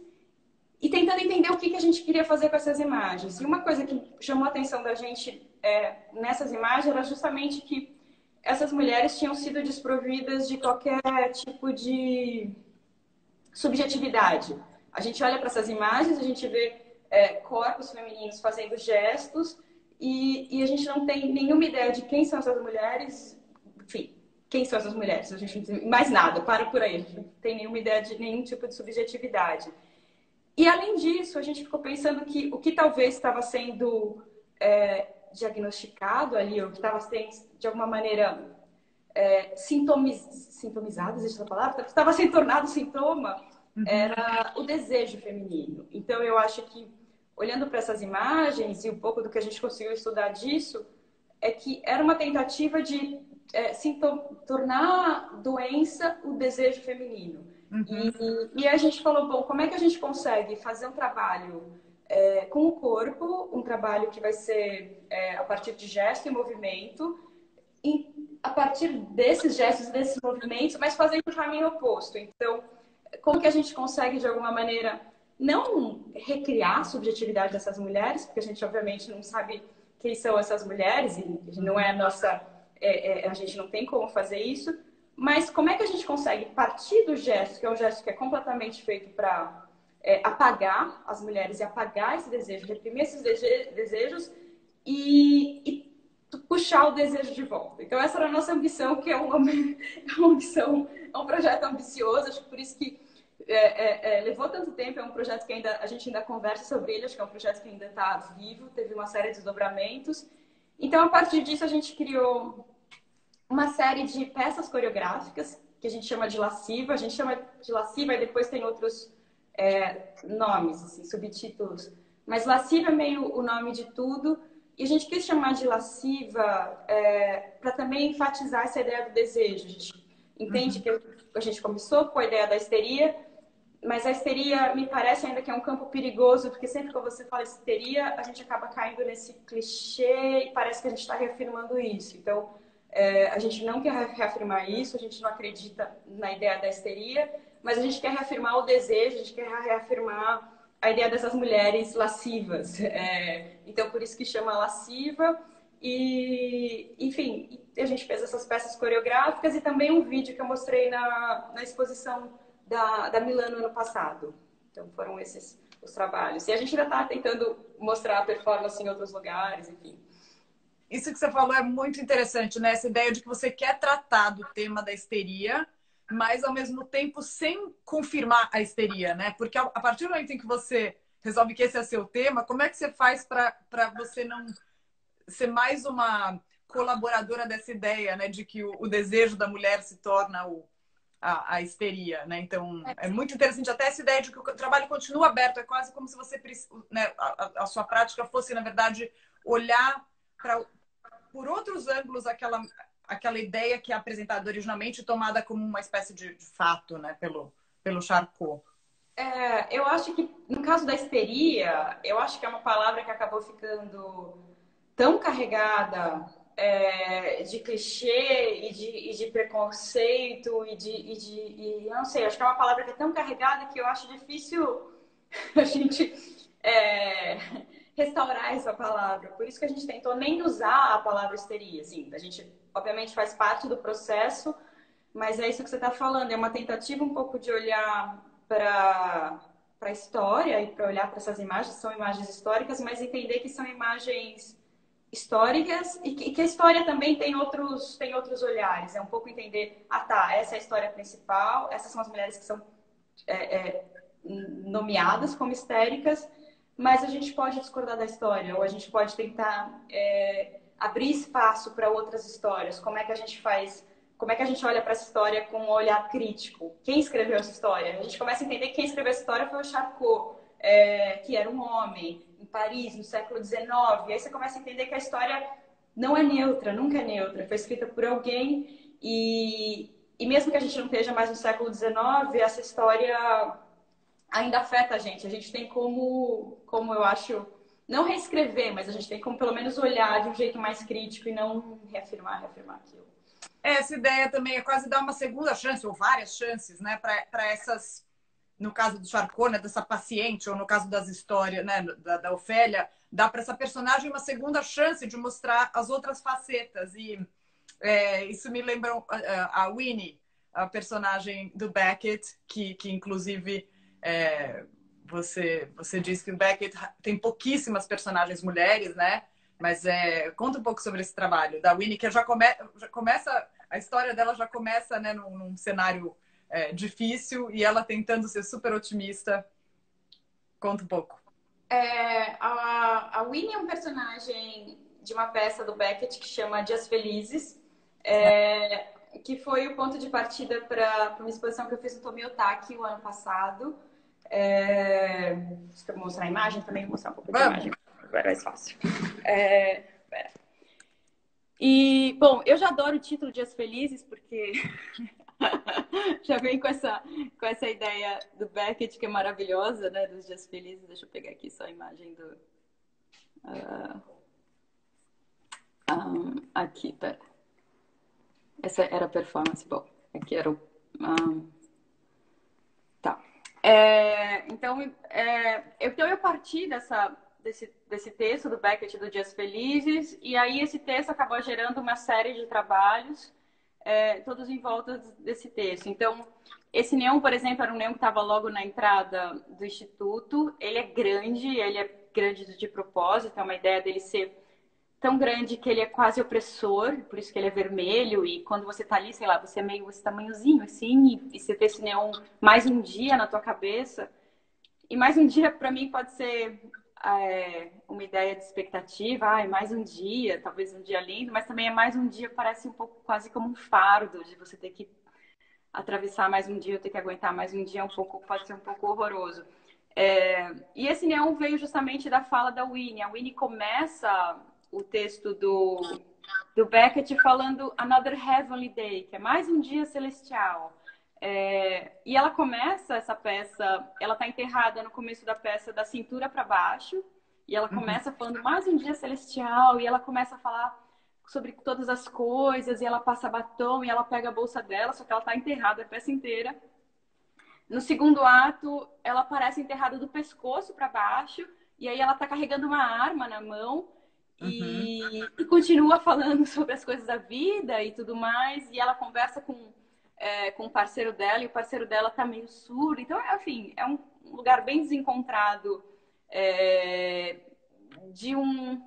e tentando entender o que, que a gente queria fazer com essas imagens. E uma coisa que chamou a atenção da gente é, nessas imagens era justamente que essas mulheres tinham sido desprovidas de qualquer tipo de subjetividade. A gente olha para essas imagens, a gente vê é, corpos femininos fazendo gestos e, e, a gente não tem nenhuma ideia de quem são essas mulheres, enfim, quem são essas mulheres? A gente não tem mais nada, para por aí, a gente não tem nenhuma ideia de nenhum tipo de subjetividade. E além disso, a gente ficou pensando que o que talvez estava sendo é, diagnosticado ali, ou que estava sendo, de alguma maneira, é, sintomiz, sintomizado, existe essa palavra? Estava sendo tornado sintoma, uhum. era o desejo feminino. Então, eu acho que, olhando para essas imagens e um pouco do que a gente conseguiu estudar disso, é que era uma tentativa de é, se tornar doença o desejo feminino. Uhum. E, e, a gente falou, bom, como é que a gente consegue fazer um trabalho é, com o corpo, um trabalho que vai ser é, a partir de gesto e movimento, e a partir desses gestos, desses movimentos, mas fazendo o caminho oposto. Então, como que a gente consegue, de alguma maneira, não recriar a subjetividade dessas mulheres, porque a gente, obviamente, não sabe quem são essas mulheres, e não é a nossa é, é, a gente não tem como fazer isso, mas como é que a gente consegue partir do gesto, que é um gesto que é completamente feito para é, apagar as mulheres e apagar esse desejo, reprimir esses desejos e, e, puxar o desejo de volta. Então essa era a nossa ambição, que é uma, [laughs] é uma ambição, é um projeto ambicioso, acho que por isso que é, é, é, levou tanto tempo, é um projeto que ainda a gente ainda conversa sobre ele, acho que é um projeto que ainda está vivo, teve uma série de desdobramentos. Então, a partir disso, a gente criou uma série de peças coreográficas, que a gente chama de lasciva. A gente chama de lasciva e depois tem outros é, nomes, assim, subtítulos. Mas lasciva é meio o nome de tudo. E a gente quis chamar de lasciva é, para também enfatizar essa ideia do desejo. A gente entende uhum. que a gente começou com a ideia da histeria, mas a histeria me parece ainda que é um campo perigoso, porque sempre que você fala histeria, a gente acaba caindo nesse clichê e parece que a gente está reafirmando isso. Então, é, a gente não quer reafirmar isso, a gente não acredita na ideia da histeria, mas a gente quer reafirmar o desejo, a gente quer reafirmar a ideia dessas mulheres lascivas. É, então, por isso que chama lasciva. E, enfim, a gente fez essas peças coreográficas e também um vídeo que eu mostrei na, na exposição da, da Milano ano passado. Então foram esses os trabalhos. E a gente ainda está tentando mostrar a performance em outros lugares, enfim. Isso que você falou é muito interessante, né? Essa ideia de que você quer tratar do tema da histeria, mas ao mesmo tempo sem confirmar a histeria, né? Porque a partir do momento em que você resolve que esse é seu tema, como é que você faz para você não ser mais uma colaboradora dessa ideia, né? De que o, o desejo da mulher se torna o, a, a, histeria, né? Então, é muito interessante até essa ideia de que o trabalho continua aberto, é quase como se você, né, a, a sua prática fosse, na verdade, olhar por outros ângulos aquela, aquela ideia que é apresentada originalmente tomada como uma espécie de, de fato, né, pelo, pelo Charcot. É, eu acho que, no caso da histeria, eu acho que é uma palavra que acabou ficando tão carregada é, de clichê e de, e de preconceito e de, e de e, eu não sei, acho que é uma palavra que é tão carregada que eu acho difícil [laughs] a gente é, restaurar essa palavra. Por isso que a gente tentou nem usar a palavra histeria, assim, a gente obviamente faz parte do processo, mas é isso que você está falando, é uma tentativa um pouco de olhar para a história e para olhar para essas imagens, são imagens históricas, mas entender que são imagens históricas e que, que, a história também tem outros, tem outros olhares. É um pouco entender, ah tá, essa é a história principal, essas são as mulheres que são é, é, nomeadas como histéricas, mas a gente pode discordar da história, ou a gente pode tentar é, abrir espaço para outras histórias. Como é que a gente faz, como é que a gente olha para essa história com um olhar crítico? Quem escreveu essa história? A gente começa a entender que quem escreveu essa história foi o Charcot, é, que era um homem em Paris, no século XIX. E aí você começa a entender que a história não é neutra, nunca é neutra. Foi escrita por alguém e, e mesmo que a gente não esteja mais no século XIX, essa história ainda afeta a gente. A gente tem como, como eu acho, não reescrever, mas a gente tem como pelo menos olhar de um jeito mais crítico e não reafirmar, reafirmar aquilo. Essa ideia também é quase dar uma segunda chance, ou várias chances, né, para essas no caso do Charcot, né, dessa paciente, ou no caso das histórias, né, da, da Ofélia, dá para essa personagem uma segunda chance de mostrar as outras facetas. E é, isso me lembra a, a, Winnie, a personagem do Beckett, que, que inclusive é, você, você disse que o Beckett tem pouquíssimas personagens mulheres, né? Mas é, conta um pouco sobre esse trabalho da Winnie, que já, come, já começa, a história dela já começa né, num, num cenário é, difícil e ela tentando ser super otimista. Conta um pouco. É, a, a Winnie é um personagem de uma peça do Beckett que chama Dias Felizes, é, que foi o ponto de partida para uma exposição que eu fiz no Tomiotaki o ano passado. É, deixa eu mostrar a imagem também, vou mostrar um pouco de Vamos. imagem, agora é mais fácil. É, E, bom, eu já adoro o título Dias Felizes, porque [laughs] já vem com essa, com essa ideia do Beckett, que é maravilhosa, né? Dos Dias Felizes. Deixa eu pegar aqui só a imagem do. Uh, um, aqui, pera. Essa era a performance. Bom, aqui era o. Um, tá. É, então, é, então, eu parti dessa, desse, desse texto do Beckett do Dias Felizes, e aí esse texto acabou gerando uma série de trabalhos, é, todos em volta desse texto. Então, esse neon, por exemplo, era um neon que estava logo na entrada do Instituto. Ele é grande, ele é grande de propósito, é uma ideia dele ser tão grande que ele é quase opressor, por isso que ele é vermelho, e quando você tá ali, sei lá, você é meio esse tamanhozinho assim, e, você vê esse neon mais um dia na tua cabeça. E mais um dia, para mim, pode ser é, uma ideia de expectativa, ah, é mais um dia, talvez um dia lindo, mas também é mais um dia, parece um pouco quase como um fardo, de você ter que atravessar mais um dia, ter que aguentar mais um dia, um pouco, pode ser um pouco horroroso. É, e esse neon veio justamente da fala da Winnie. A Winnie começa o texto do, do Beckett falando Another Heavenly Day, que é mais um dia celestial. É, e ela começa essa peça, ela está enterrada no começo da peça da cintura para baixo, e ela uhum. começa uhum. falando mais um dia celestial, e ela começa a falar sobre todas as coisas, e ela passa batom, e ela pega a bolsa dela, só que ela está enterrada a peça inteira. No segundo ato, ela aparece enterrada do pescoço para baixo, e aí ela está carregando uma arma na mão, e, uhum. e continua falando [laughs] sobre as coisas da vida e tudo mais, e ela conversa com é, com o parceiro dela e o parceiro dela tá meio surdo. Então, enfim, é um lugar bem desencontrado é, de um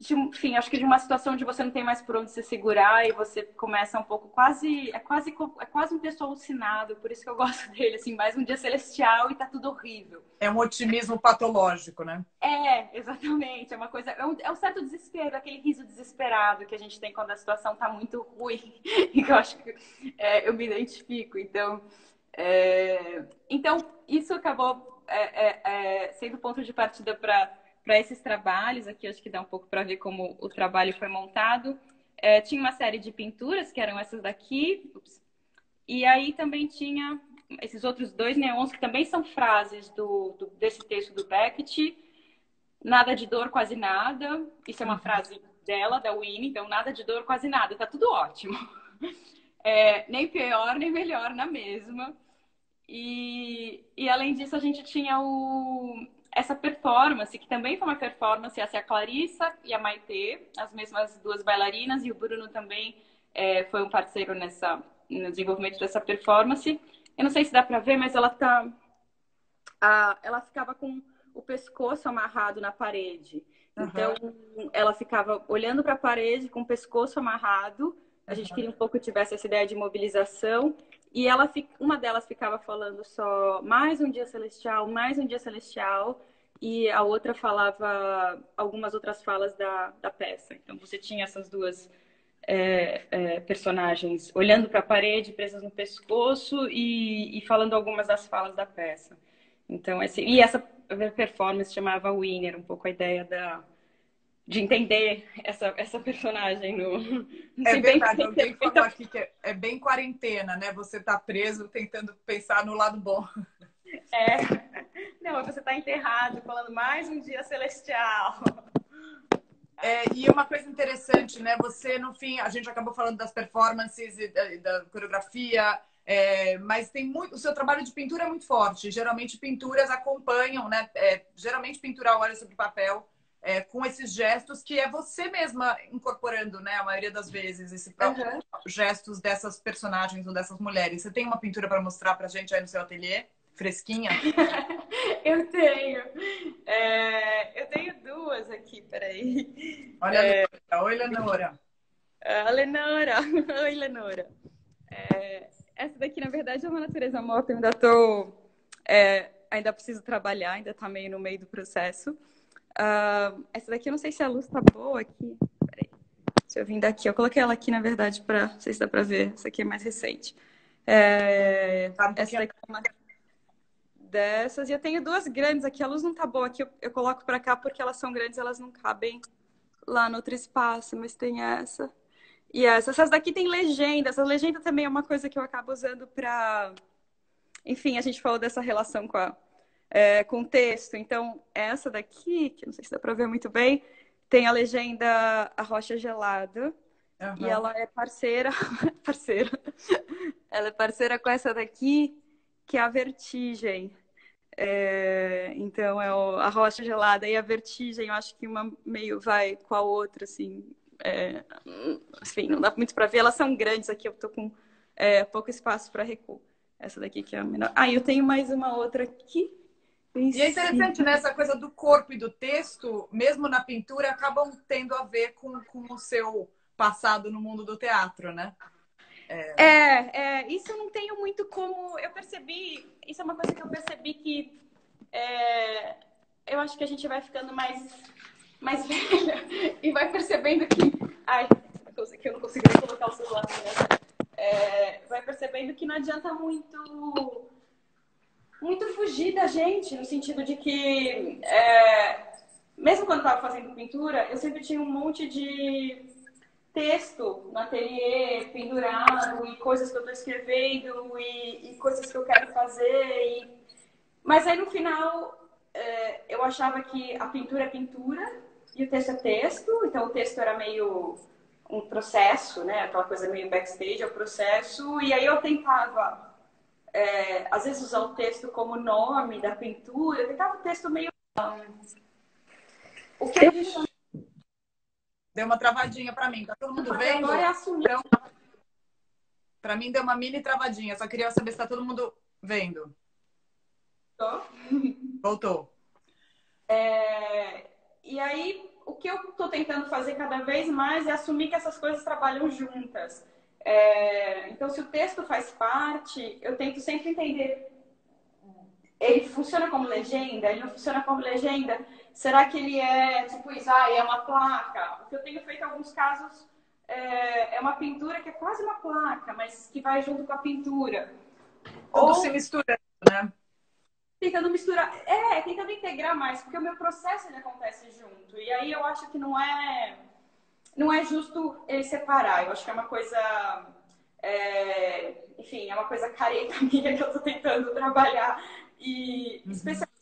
de, enfim, acho que de uma situação onde você não tem mais por onde se segurar e você começa um pouco quase, é quase, é quase um texto alucinado, por isso que eu [laughs] gosto dele, assim, mais um dia celestial e tá tudo horrível. É um otimismo patológico, né? É, exatamente, é uma coisa, é um, é um certo desespero, aquele riso desesperado que a gente tem quando a situação tá muito ruim, [laughs] e que eu acho que é, eu me identifico, então, é, então isso acabou é, é, é sendo ponto de partida para para esses trabalhos, aqui acho que dá um pouco para ver como o trabalho foi montado. É, tinha uma série de pinturas, que eram essas daqui, Ups. e aí também tinha esses outros dois neons, que também são frases do, do, desse texto do Beckett. Nada de dor, quase nada. Isso é uma frase dela, da Winnie, então nada de dor, quase nada. Tá tudo ótimo. [laughs] É, nem pior, nem melhor na mesma. E, e além disso, a gente tinha o, essa performance, que também foi uma performance, é a Clarissa e a Maitê, as mesmas duas bailarinas, e o Bruno também é, foi um parceiro nessa, no desenvolvimento dessa performance. Eu não sei se dá para ver, mas ela tá. A, ela ficava com o pescoço amarrado na parede. Uhum. Então, ela ficava olhando para a parede com o pescoço amarrado. A gente queria um pouco que tivesse essa ideia de mobilização. E ela, uma delas ficava falando só mais um dia celestial, mais um dia celestial, e a outra falava algumas outras falas da, da peça. Então você tinha essas duas é, é, personagens olhando para a parede, presas no pescoço e, e, falando algumas das falas da peça. Então esse, e essa performance chamava Winner, um pouco a ideia da de entender essa, essa personagem no. É verdade, alguém falou aqui que é, é, bem quarentena, né? Você tá preso tentando pensar no lado bom. É. Não, você tá enterrado falando mais um dia celestial. É, e uma coisa interessante, né? Você, no fim, a gente acabou falando das performances e da, da coreografia, é, mas tem muito. O seu trabalho de pintura é muito forte. Geralmente pinturas acompanham, né? É, geralmente pintura olha sobre papel é, com esses gestos que é você mesma incorporando, né? A maioria das vezes, esses próprios uhum. gestos dessas personagens ou dessas mulheres. Você tem uma pintura para mostrar para gente aí no seu ateliê? Fresquinha? [laughs] eu tenho. É, eu tenho duas aqui, peraí. Olha, é... Oi, Lenora. A Lenora. [laughs] Oi, Lenora. É, essa daqui, na verdade, é uma natureza morta. Eu ainda tô... É, ainda preciso trabalhar, ainda está meio no meio do processo. Uh, essa daqui eu não sei se a luz tá boa aqui. Peraí. Deixa eu vir daqui. Eu coloquei ela aqui, na verdade, para não sei se dá para ver. Essa aqui é mais recente. É... Tá, essa daqui é uma dessas. E eu tenho duas grandes aqui. A luz não tá boa aqui. Eu, eu coloco para cá porque elas são grandes, elas não cabem lá no outro espaço, mas tem essa. E essa. Essas daqui tem legenda. Essa legenda também é uma coisa que eu acabo usando para. Enfim, a gente falou dessa relação com, a, é, com texto. Então, essa daqui, que não sei se dá para ver muito bem, tem a legenda A Rocha Gelada. Uhum. E ela é parceira. [laughs] parceira. ela é parceira com essa daqui, que é a Vertigem. É, então é o, a rocha gelada e a vertigem, eu acho que uma meio vai com a outra, assim. É, enfim, não dá muito para ver. Elas são grandes aqui, eu tô com é, pouco espaço para recuo. Essa daqui que é a menor. Ah, eu tenho mais uma outra aqui. E é interessante, né? Essa coisa do corpo e do texto, mesmo na pintura, acabam tendo a ver com, com o seu passado no mundo do teatro, né? É... é, é, isso eu não tenho muito como. Eu percebi, isso é uma coisa que eu percebi que é, eu acho que a gente vai ficando mais, mais [laughs] velha e vai percebendo que. Ai, que eu não consigo nem colocar o celular é, vai percebendo que não adianta muito muito fugir da gente, no sentido de que, é, mesmo quando estava fazendo pintura, eu sempre tinha um monte de texto no ateliê pendurado e coisas que eu estou escrevendo e, e, coisas que eu quero fazer. E... Mas aí no final é, eu achava que a pintura é pintura e o texto é texto, então o texto era meio um processo, né? Aquela coisa meio backstage, é o processo. E aí eu tentava, é, às vezes, usar o texto como nome da pintura, tentava o texto meio. O que a gente Deu uma travadinha para mim. Tá todo mundo vendo? Agora é assumir. Então, para mim deu uma mini travadinha. Só queria saber se tá todo mundo vendo. Tô? Voltou. É... E aí, o que eu estou tentando fazer cada vez mais é assumir que essas coisas trabalham juntas. É... Então, se o texto faz parte, eu tento sempre entender. Ele funciona como legenda? Ele não funciona como legenda? Será que ele é tipo isso? Ah, é uma placa? O que eu tenho feito em alguns casos é, é uma pintura que é quase uma placa, mas que vai junto com a pintura. Tudo Ou... se mistura, né? Tentando misturar, é, tentando integrar mais, porque o meu processo ele acontece junto. E aí eu acho que não é, não é justo ele separar. Eu acho que é uma coisa, é, enfim, é uma coisa careta [laughs] minha que eu tô tentando trabalhar. E uhum. especialmente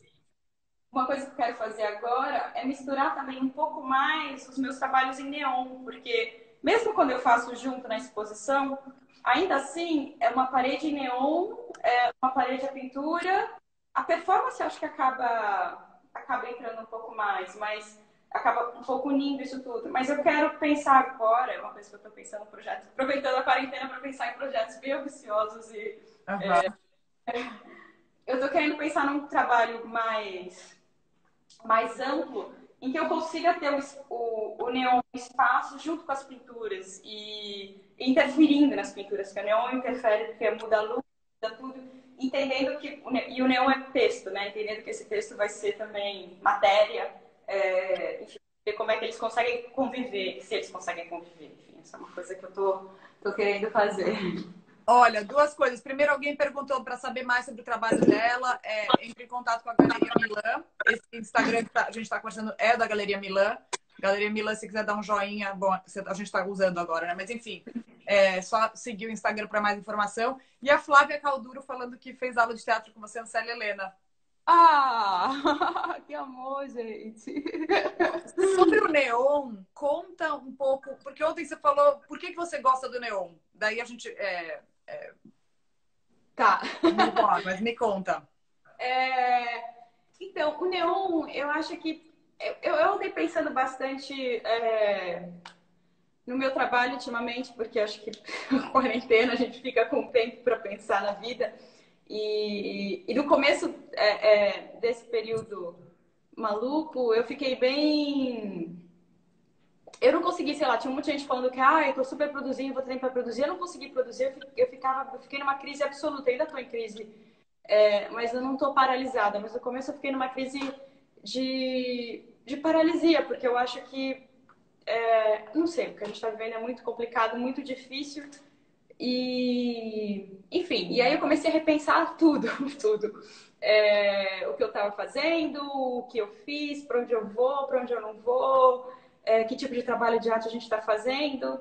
uma coisa que eu quero fazer agora é misturar também um pouco mais os meus trabalhos em neon, porque mesmo quando eu faço junto na exposição, ainda assim é uma parede em neon, é uma parede a pintura. A performance eu acho que acaba acaba entrando um pouco mais, mas acaba um pouco unindo isso tudo. Mas eu quero pensar agora, é uma coisa que eu estou pensando em projetos, aproveitando a quarentena para pensar em projetos bem ambiciosos e uhum. é, eu estou querendo pensar num trabalho mais mais amplo em que eu consiga ter o, o, o neon espaço junto com as pinturas e interferindo nas pinturas, porque o neon interfere porque muda a luz, muda tudo, entendendo que e o neon é texto, né? Entendendo que esse texto vai ser também matéria, é, enfim, ver como é que eles conseguem conviver, se eles conseguem conviver, enfim, é uma coisa que eu tô, tô querendo fazer. Olha, duas coisas. Primeiro, alguém perguntou para saber mais sobre o trabalho dela. É, entre em contato com a Galeria Milan. Esse Instagram que tá, a gente está conversando é da Galeria Milan. Galeria Milan, se quiser dar um joinha, bom, a gente está usando agora, né? Mas enfim, é só seguir o Instagram para mais informação. E a Flávia Calduro falando que fez aula de teatro com você, Ancélia Helena. Ah, [laughs] que amor, gente. Sobre o neon, conta um pouco, porque ontem você falou por que, que você gosta do neon. Daí a gente é, é... Tá. mas me conta. [laughs] É... Então, o neon, eu acho que. Eu, eu andei pensando bastante é... no meu trabalho ultimamente, porque acho que [laughs] quarentena a gente fica com tempo para pensar na vida. E, e no começo é, é, desse período maluco, eu fiquei bem eu não consegui, sei lá, tinha muita gente falando que, ah, eu tô super produzindo, vou ter tempo para produzir. Eu não consegui produzir, eu, ficava, eu fiquei numa crise absoluta, eu ainda tô em crise, é, mas eu não tô paralisada. Mas no começo eu fiquei numa crise de, de paralisia, porque eu acho que, é, não sei, o que a gente tá vivendo é muito complicado, muito difícil. E, enfim, e aí eu comecei a repensar [laughs] tudo, tudo. É, o que eu estava fazendo, o que eu fiz, para onde eu vou, para onde eu não vou. é, que tipo de trabalho de arte a gente está fazendo.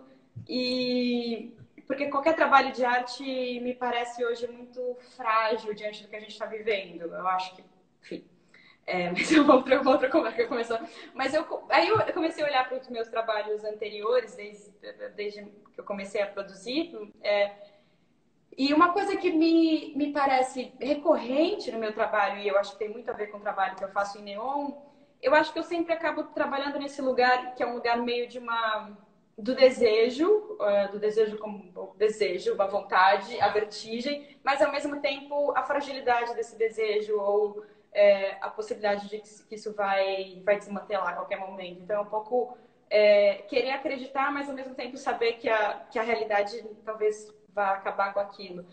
E porque qualquer trabalho de arte me parece hoje muito frágil diante do que a gente está vivendo. Eu acho que, enfim. É, [laughs] mas é uma outra, uma outra conversa. Mas eu, aí eu comecei a olhar para os meus trabalhos anteriores, desde, desde que eu comecei a produzir. É, e uma coisa que me, me parece recorrente no meu trabalho, e eu acho que tem muito a ver com o trabalho que eu faço em Neon, eu acho que eu sempre acabo trabalhando nesse lugar que é um lugar meio de uma do desejo, é, do desejo como desejo, uma vontade, a vertigem, mas ao mesmo tempo a fragilidade desse desejo ou é, a possibilidade de que isso vai, vai desmantelar a qualquer momento. Então é um pouco é, querer acreditar, mas ao mesmo tempo saber que a, que a realidade talvez vá acabar com aquilo.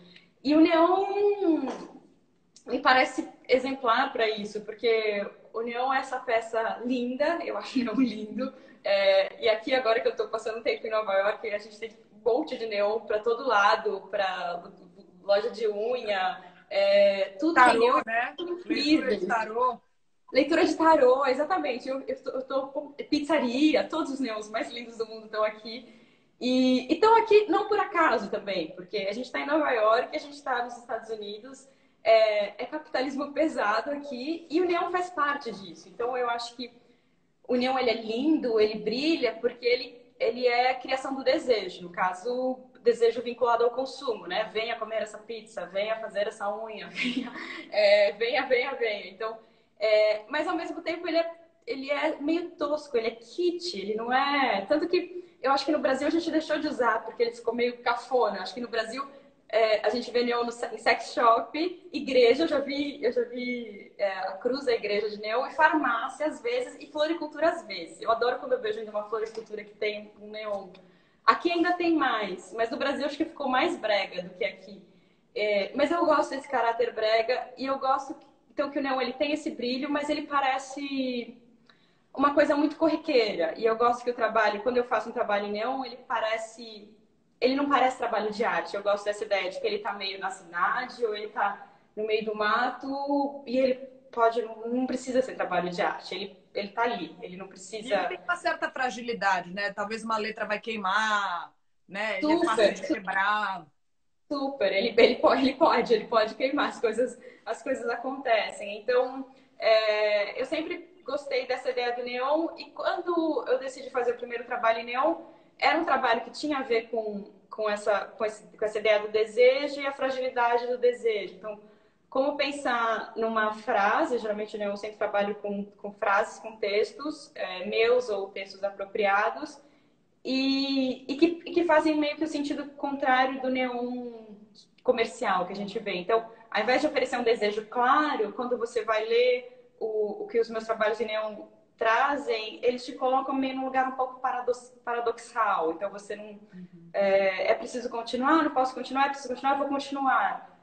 E o neon me parece exemplar para isso, porque o neon é essa peça linda, eu acho o neon lindo. É, e aqui, agora que eu estou passando tempo em Nova York, a gente tem um monte de neon para todo lado, para loja de unha, é, tudo tarô, neon, né? Leitura de tarô. Leitura de tarô, exatamente. Eu, estou com pizzaria, todos os neons mais lindos do mundo estão aqui. E estão aqui não por acaso também, porque a gente está em Nova York, a gente está nos Estados Unidos, é, é, capitalismo pesado aqui e o neon faz parte disso. Então eu acho que o neon ele é lindo, ele brilha porque ele, ele é a criação do desejo, no caso desejo vinculado ao consumo, né? Venha comer essa pizza, venha fazer essa unha, [laughs] venha, é, venha, venha, venha. Então, é, mas ao mesmo tempo ele é, ele é meio tosco, ele é kit, ele não é tanto que eu acho que no Brasil a gente deixou de usar, porque ele ficou meio cafona. Acho que no Brasil é, a gente vê neon no, em sex shop, igreja, eu já vi, eu já vi é, a cruz da igreja de neon, e farmácia às vezes, e floricultura às vezes. Eu adoro quando eu vejo ainda uma floricultura que tem um neon. Aqui ainda tem mais, mas no Brasil acho que ficou mais brega do que aqui. É, mas eu gosto desse caráter brega e eu gosto então que o neon ele tem esse brilho, mas ele parece uma coisa muito corriqueira. E eu gosto que o trabalho, quando eu faço um trabalho em neon, ele parece. Ele não parece trabalho de arte. Eu gosto dessa ideia de que ele está meio na cidade ou ele está no meio do mato e ele pode. Não precisa ser trabalho de arte. Ele, ele tá ali. Ele não precisa. E ele tem uma certa fragilidade, né? Talvez uma letra vai queimar, né? Ele Super. é fácil de quebrar. Super, ele, ele, pode, ele pode, ele pode queimar, as coisas, as coisas acontecem. Então, é, eu sempre gostei dessa ideia do neon e quando eu decidi fazer o primeiro trabalho em neon, era um trabalho que tinha a ver com, com, essa, com, esse, com essa ideia do desejo e a fragilidade do desejo. Então, como pensar numa frase, geralmente né, eu sempre trabalho com, com frases, com textos é, meus ou textos apropriados, e, e, que, e que fazem meio que o sentido contrário do neon comercial que a gente vê. Então, ao invés de oferecer um desejo claro, quando você vai ler o, o que os meus trabalhos de neon trazem, eles te colocam meio num lugar um pouco paradoxal. Então você não. Uhum. É, é, preciso continuar, não posso continuar, é preciso continuar, vou continuar.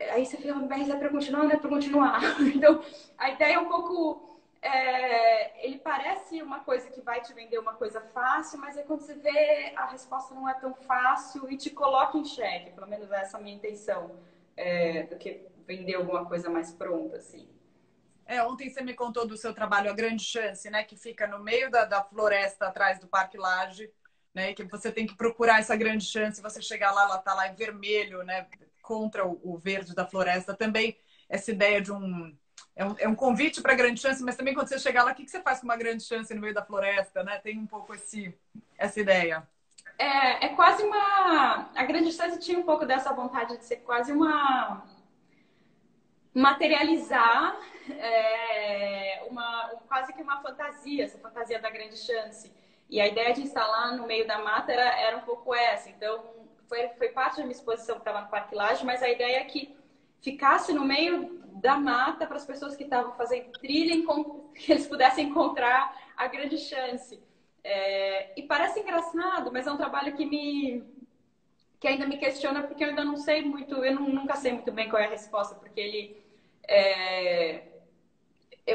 Aí você fica, mas é para continuar, não é para continuar. [laughs] Então a ideia é um pouco. É, ele parece uma coisa que vai te vender uma coisa fácil, mas aí quando você vê a resposta não é tão fácil e te coloca em xeque, pelo menos essa é a minha intenção, é, do que vender alguma coisa mais pronta, assim. É, ontem você me contou do seu trabalho A Grande Chance, né? Que fica no meio da, da floresta atrás do Parque Laje, né? Que você tem que procurar essa grande chance, você chegar lá, ela tá lá em vermelho, né? Contra o, verde da floresta. Também essa ideia de um é um, é um convite para grande chance, mas também quando você chegar lá, o que, que você faz com uma grande chance no meio da floresta, né? Tem um pouco esse, essa ideia. É, é quase uma. A grande chance tinha um pouco dessa vontade de ser quase uma materializar é, uma, quase que uma fantasia, essa fantasia da grande chance. E a ideia de instalar no meio da mata era, era um pouco essa. Então, foi, foi parte da minha exposição que estava no Parque Laje, mas a ideia é que ficasse no meio da mata para as pessoas que estavam fazendo trilha, [laughs] que eles pudessem encontrar a grande chance. É, e parece engraçado, mas é um trabalho que me que ainda me questiona porque eu ainda não sei muito, eu não, nunca sei muito bem qual é a resposta, porque ele é,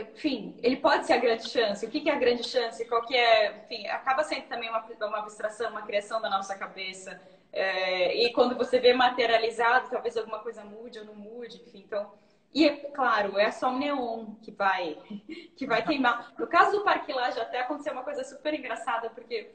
enfim, ele pode ser a grande chance. O que, é a grande chance? Qual que é? Enfim, acaba sendo também uma, uma abstração, uma criação da nossa cabeça. É, e quando você vê materializado, talvez alguma coisa mude ou não mude. Enfim, então, E, claro, é só o neon que vai, [laughs] que vai queimar. No caso do Parque Laje, até aconteceu uma coisa super engraçada, porque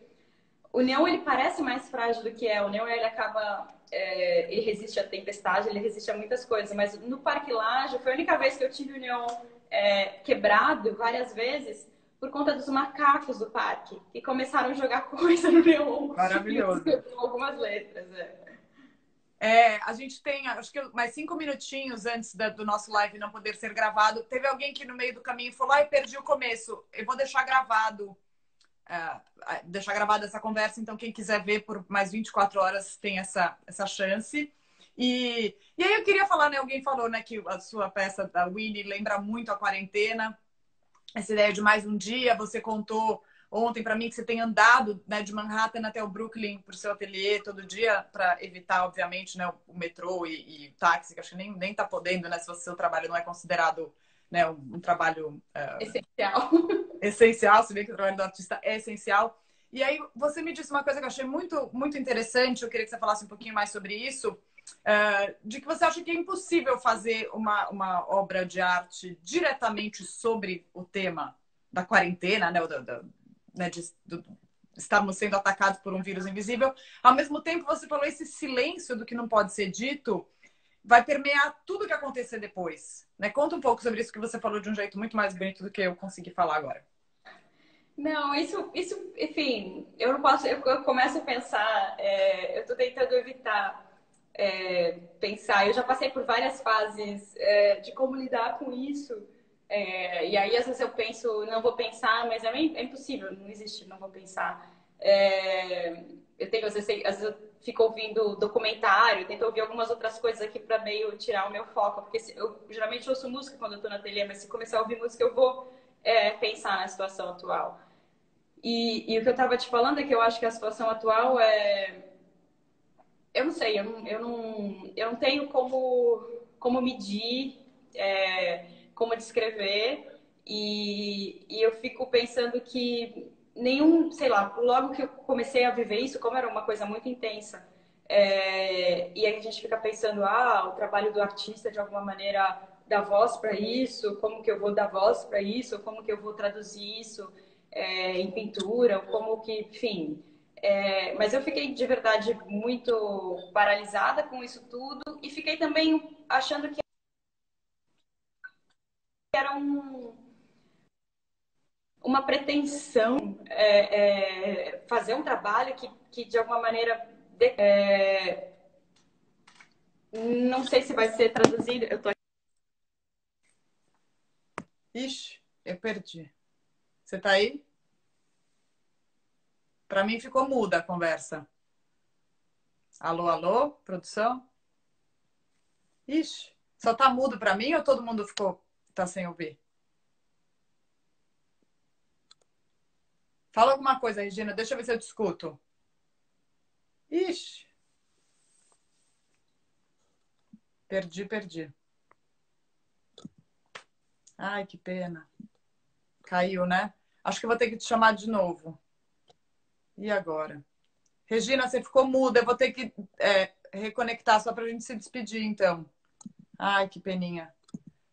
o neon, ele parece mais frágil do que é. O neon, ele acaba... É, ele resiste à tempestade, ele resiste a muitas coisas. Mas no Parque Laje, foi a única vez que eu tive o neon é, quebrado várias vezes por conta dos macacos do parque, que começaram a jogar [laughs] coisa no neon. Maravilhoso. [laughs] algumas letras, é. É, a gente tem, acho que mais cinco minutinhos antes da, do nosso live não poder ser gravado. Teve alguém que no meio do caminho falou: ai, perdi o começo. Eu vou deixar gravado, é, deixar gravada essa conversa. Então, quem quiser ver por mais 24 horas tem essa, essa chance. E, e aí eu queria falar, né? Alguém falou né, que a sua peça da Winnie lembra muito a quarentena. Essa ideia de mais um dia, você contou ontem para mim que você tem andado né, de Manhattan até o Brooklyn para o seu ateliê todo dia para evitar, obviamente, né, o metrô e, e táxi, que acho que nem, nem tá podendo, né, se o seu trabalho não é considerado né, um, um trabalho uh, essencial. essencial, se vê que o trabalho do artista é essencial. E aí você me disse uma coisa que eu achei muito, muito interessante, eu queria que você falasse um pouquinho mais sobre isso, uh, de que você acha que é impossível fazer uma, uma obra de arte diretamente sobre o tema da quarentena, né, da, né, de, de estarmos sendo atacados por um vírus invisível. Ao mesmo tempo, você falou esse silêncio do que não pode ser dito vai permear tudo que acontecer depois. Né? Conta um pouco sobre isso que você falou de um jeito muito mais bonito do que eu consegui falar agora. Não, isso, isso, enfim, eu não posso. Eu, eu começo a pensar. É, eu estou tentando evitar é, pensar. Eu já passei por várias fases é, de como lidar com isso. É, e aí, às vezes, eu penso, não vou pensar, mas é, é impossível, não existe, não vou pensar. É, eu tenho, às vezes, às vezes eu fico ouvindo documentário, tento ouvir algumas outras coisas aqui para meio tirar o meu foco, porque eu geralmente ouço música quando eu estou na ateliê, mas se começar a ouvir música, eu vou é, pensar na situação atual. E, e o que eu estava te falando é que eu acho que a situação atual é. Eu não sei, eu não, eu não, eu não tenho como, como medir. É, como descrever. E, e eu fico pensando que nenhum, sei lá, logo que eu comecei a viver isso, como era uma coisa muito intensa, é, e aí a gente fica pensando, ah, o trabalho do artista de alguma maneira dá voz para isso, como que eu vou dar voz para isso, como que eu vou traduzir isso é, em pintura, como que, enfim. É, mas eu fiquei de verdade muito paralisada com isso tudo e fiquei também achando que era um, uma pretensão é, é, fazer um trabalho que, que de alguma maneira de, é, não sei se vai ser traduzido. Eu tô... Ixi, eu perdi. Você tá aí? Para mim ficou muda a conversa. Alô, alô, produção? Ixi, só tá mudo para mim ou todo mundo ficou tá sem ouvir? Fala alguma coisa, Regina. Deixa eu ver se eu discuto. Ixi. Perdi, perdi. Ai, que pena. Caiu, né? Acho que vou ter que te chamar de novo. E agora? Regina, você ficou muda. Eu vou ter que é, reconectar só para a gente se despedir, então. Ai, que peninha.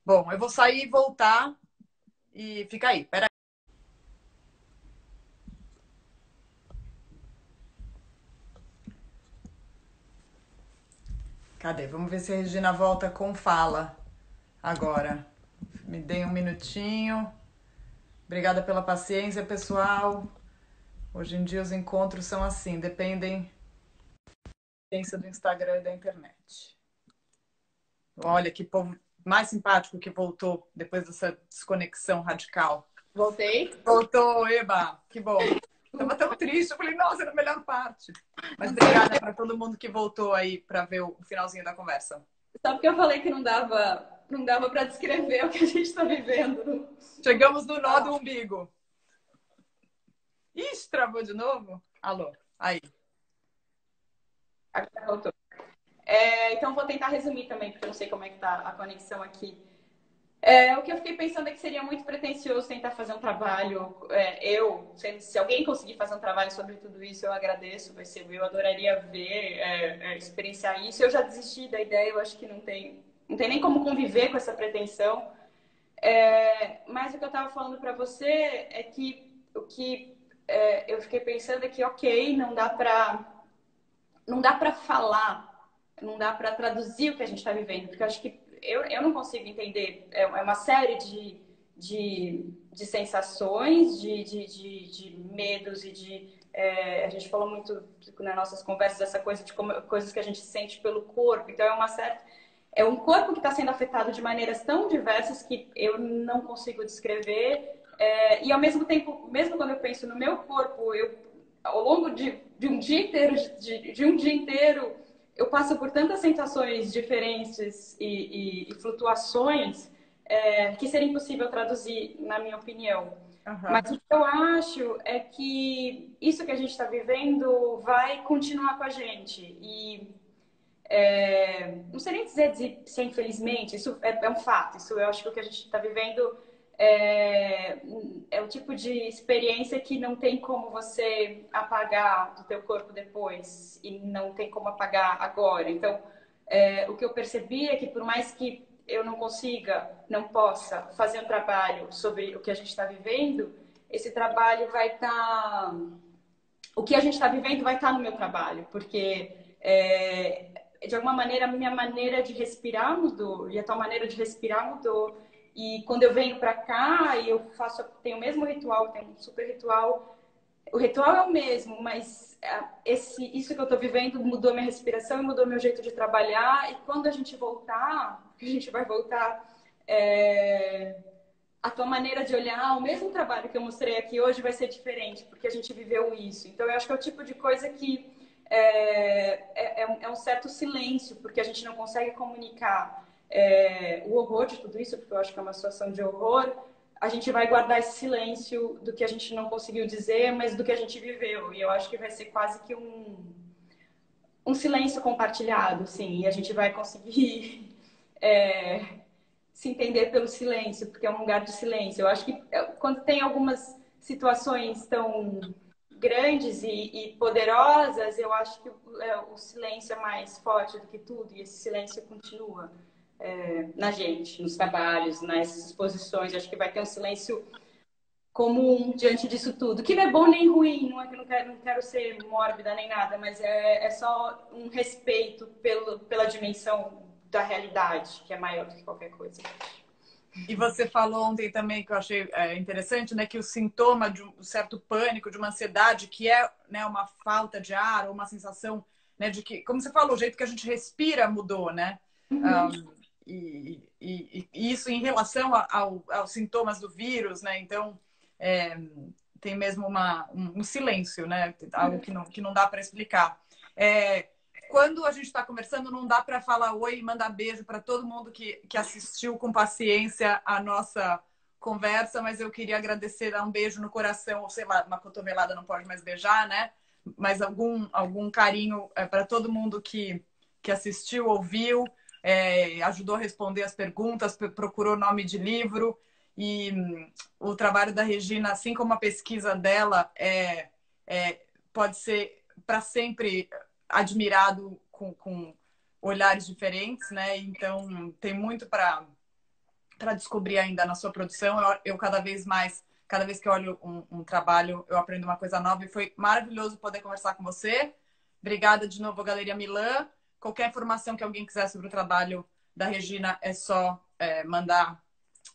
Bom, eu vou sair e voltar. E fica aí, peraí. Cadê? Vamos ver se a Regina volta com fala agora. Me dê um minutinho. Obrigada pela paciência, pessoal. Hoje em dia os encontros são assim, dependem da do Instagram e da internet. Olha que povo mais simpático que voltou depois dessa desconexão radical. Voltei? Voltou, Eba, que bom. Tava tão triste, eu falei, nossa, era a melhor parte. Mas obrigada para todo mundo que voltou aí para ver o finalzinho da conversa. Só porque eu falei que não dava, não dava para descrever o que a gente está vivendo. Chegamos no nó do umbigo. Ixi, travou de novo? Alô, aí. Agora voltou. É, então, vou tentar resumir também, porque eu não sei como é que tá a conexão aqui. É, o que eu fiquei pensando é que seria muito pretencioso tentar fazer um trabalho. É, eu, se, se, alguém conseguir fazer um trabalho sobre tudo isso, eu agradeço. Vai ser, eu adoraria ver, é, é, experienciar isso. Eu já desisti da ideia, eu acho que não tem não tem nem como conviver com essa pretensão. É, mas o que eu estava falando para você é que o que é, eu fiquei pensando que, ok, não dá para não dá para falar, não dá para traduzir o que a gente está vivendo, porque eu acho que eu, eu não consigo entender. É, é uma série de, de, de sensações, de, de, de, de medos e de. É, a gente falou muito nas nossas conversas dessa coisa de como, coisas que a gente sente pelo corpo. Então, é uma certa. É um corpo que está sendo afetado de maneiras tão diversas que eu não consigo descrever. É, e ao mesmo tempo, mesmo quando eu penso no meu corpo, eu, ao longo de, de um dia inteiro, de, de um dia inteiro, eu passo por tantas sensações diferentes e, e, e flutuações é, que seria impossível traduzir, na minha opinião. Uhum. Mas o que eu acho é que isso que a gente está vivendo vai continuar com a gente. E é, não sei nem dizer, se infelizmente, isso é, é, um fato. Isso eu acho que o que a gente está vivendo é, é o tipo de experiência que não tem como você apagar do teu corpo depois e não tem como apagar agora. Então, é, o que eu percebi é que por mais que eu não consiga, não possa fazer um trabalho sobre o que a gente está vivendo, esse trabalho vai estar. Tá... O que a gente está vivendo vai estar tá no meu trabalho, porque é, de alguma maneira a minha maneira de respirar mudou e a tua maneira de respirar mudou e quando eu venho para cá e eu faço, tenho o mesmo ritual, tenho um super ritual. O ritual é o mesmo, mas é, esse, isso que eu estou vivendo mudou minha respiração mudou meu jeito de trabalhar. E quando a gente voltar, a gente vai voltar, é, a tua maneira de olhar o mesmo trabalho que eu mostrei aqui hoje vai ser diferente, porque a gente viveu isso. Então, eu acho que é o tipo de coisa que é, é, é um, é um certo silêncio, porque a gente não consegue comunicar é, o horror de tudo isso, porque eu acho que é uma situação de horror, a gente vai guardar esse silêncio do que a gente não conseguiu dizer, mas do que a gente viveu. E eu acho que vai ser quase que um, um silêncio compartilhado, sim. E a gente vai conseguir [laughs] é, se entender pelo silêncio, porque é um lugar de silêncio. Eu acho que é, quando tem algumas situações tão grandes e, e poderosas, eu acho que é, o silêncio é mais forte do que tudo, e esse silêncio continua é, na gente, nos trabalhos, nas exposições. Acho que vai ter um silêncio comum diante disso tudo, que não é bom nem ruim, não é que eu não quero, não quero ser mórbida nem nada, mas é, é só um respeito pelo, pela dimensão da realidade, que é maior do que qualquer coisa. E você falou ontem também que eu achei é, interessante, né, que o sintoma de um certo pânico, de uma ansiedade, que é né, uma falta de ar ou uma sensação né, de que, como você falou, o jeito que a gente respira mudou, né? Uhum. Um, e, e, e, isso em relação ao, aos sintomas do vírus, né? Então, é, tem mesmo uma, um, um, silêncio, né? Algo que não, que não dá para explicar. É, quando a gente está conversando, não dá para falar oi e mandar beijo para todo mundo que, que assistiu com paciência a nossa conversa, mas eu queria agradecer, dar um beijo no coração, ou sei lá, uma cotovelada não pode mais beijar, né? Mas algum, algum carinho é, para todo mundo que, que assistiu, ouviu é, ajudou a responder as perguntas, procurou nome de livro. E hum, o trabalho da Regina, assim como a pesquisa dela, é, é pode ser para sempre admirado com, com, olhares diferentes, né? Então, tem muito para descobrir ainda na sua produção. Eu, eu, cada vez mais, cada vez que olho um, um trabalho, eu aprendo uma coisa nova e foi maravilhoso poder conversar com você. Obrigada de novo, Galeria Milan. Qualquer informação que alguém quiser sobre o trabalho da Regina é só é, mandar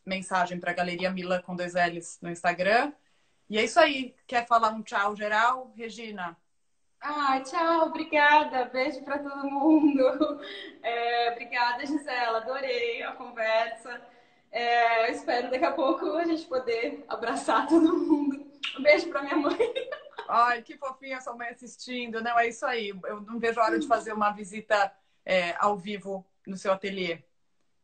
mensagem para a Galeria Milan com dois L's no Instagram. E é isso aí. Quer falar um tchau geral, Regina? Ah, tchau, obrigada. Beijo para todo mundo. [laughs] É, obrigada, Gisela. Adorei a conversa. É, eu espero daqui a pouco a gente poder abraçar todo mundo. Um beijo para minha mãe. [laughs] Ai, que fofinha sua mãe assistindo. Não, é isso aí. Eu não vejo a hora de fazer uma visita é, ao vivo no seu ateliê.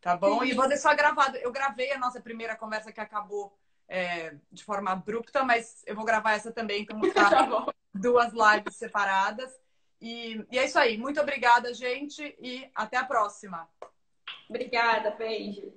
Tá bom? Sim. E vou deixar gravado. Eu gravei a nossa primeira conversa que acabou é, de forma abrupta, mas eu vou gravar essa também, então vou [laughs] ficar tá duas lives separadas. E, e é isso aí. Muito obrigada, gente, e até a próxima. Obrigada, beijo.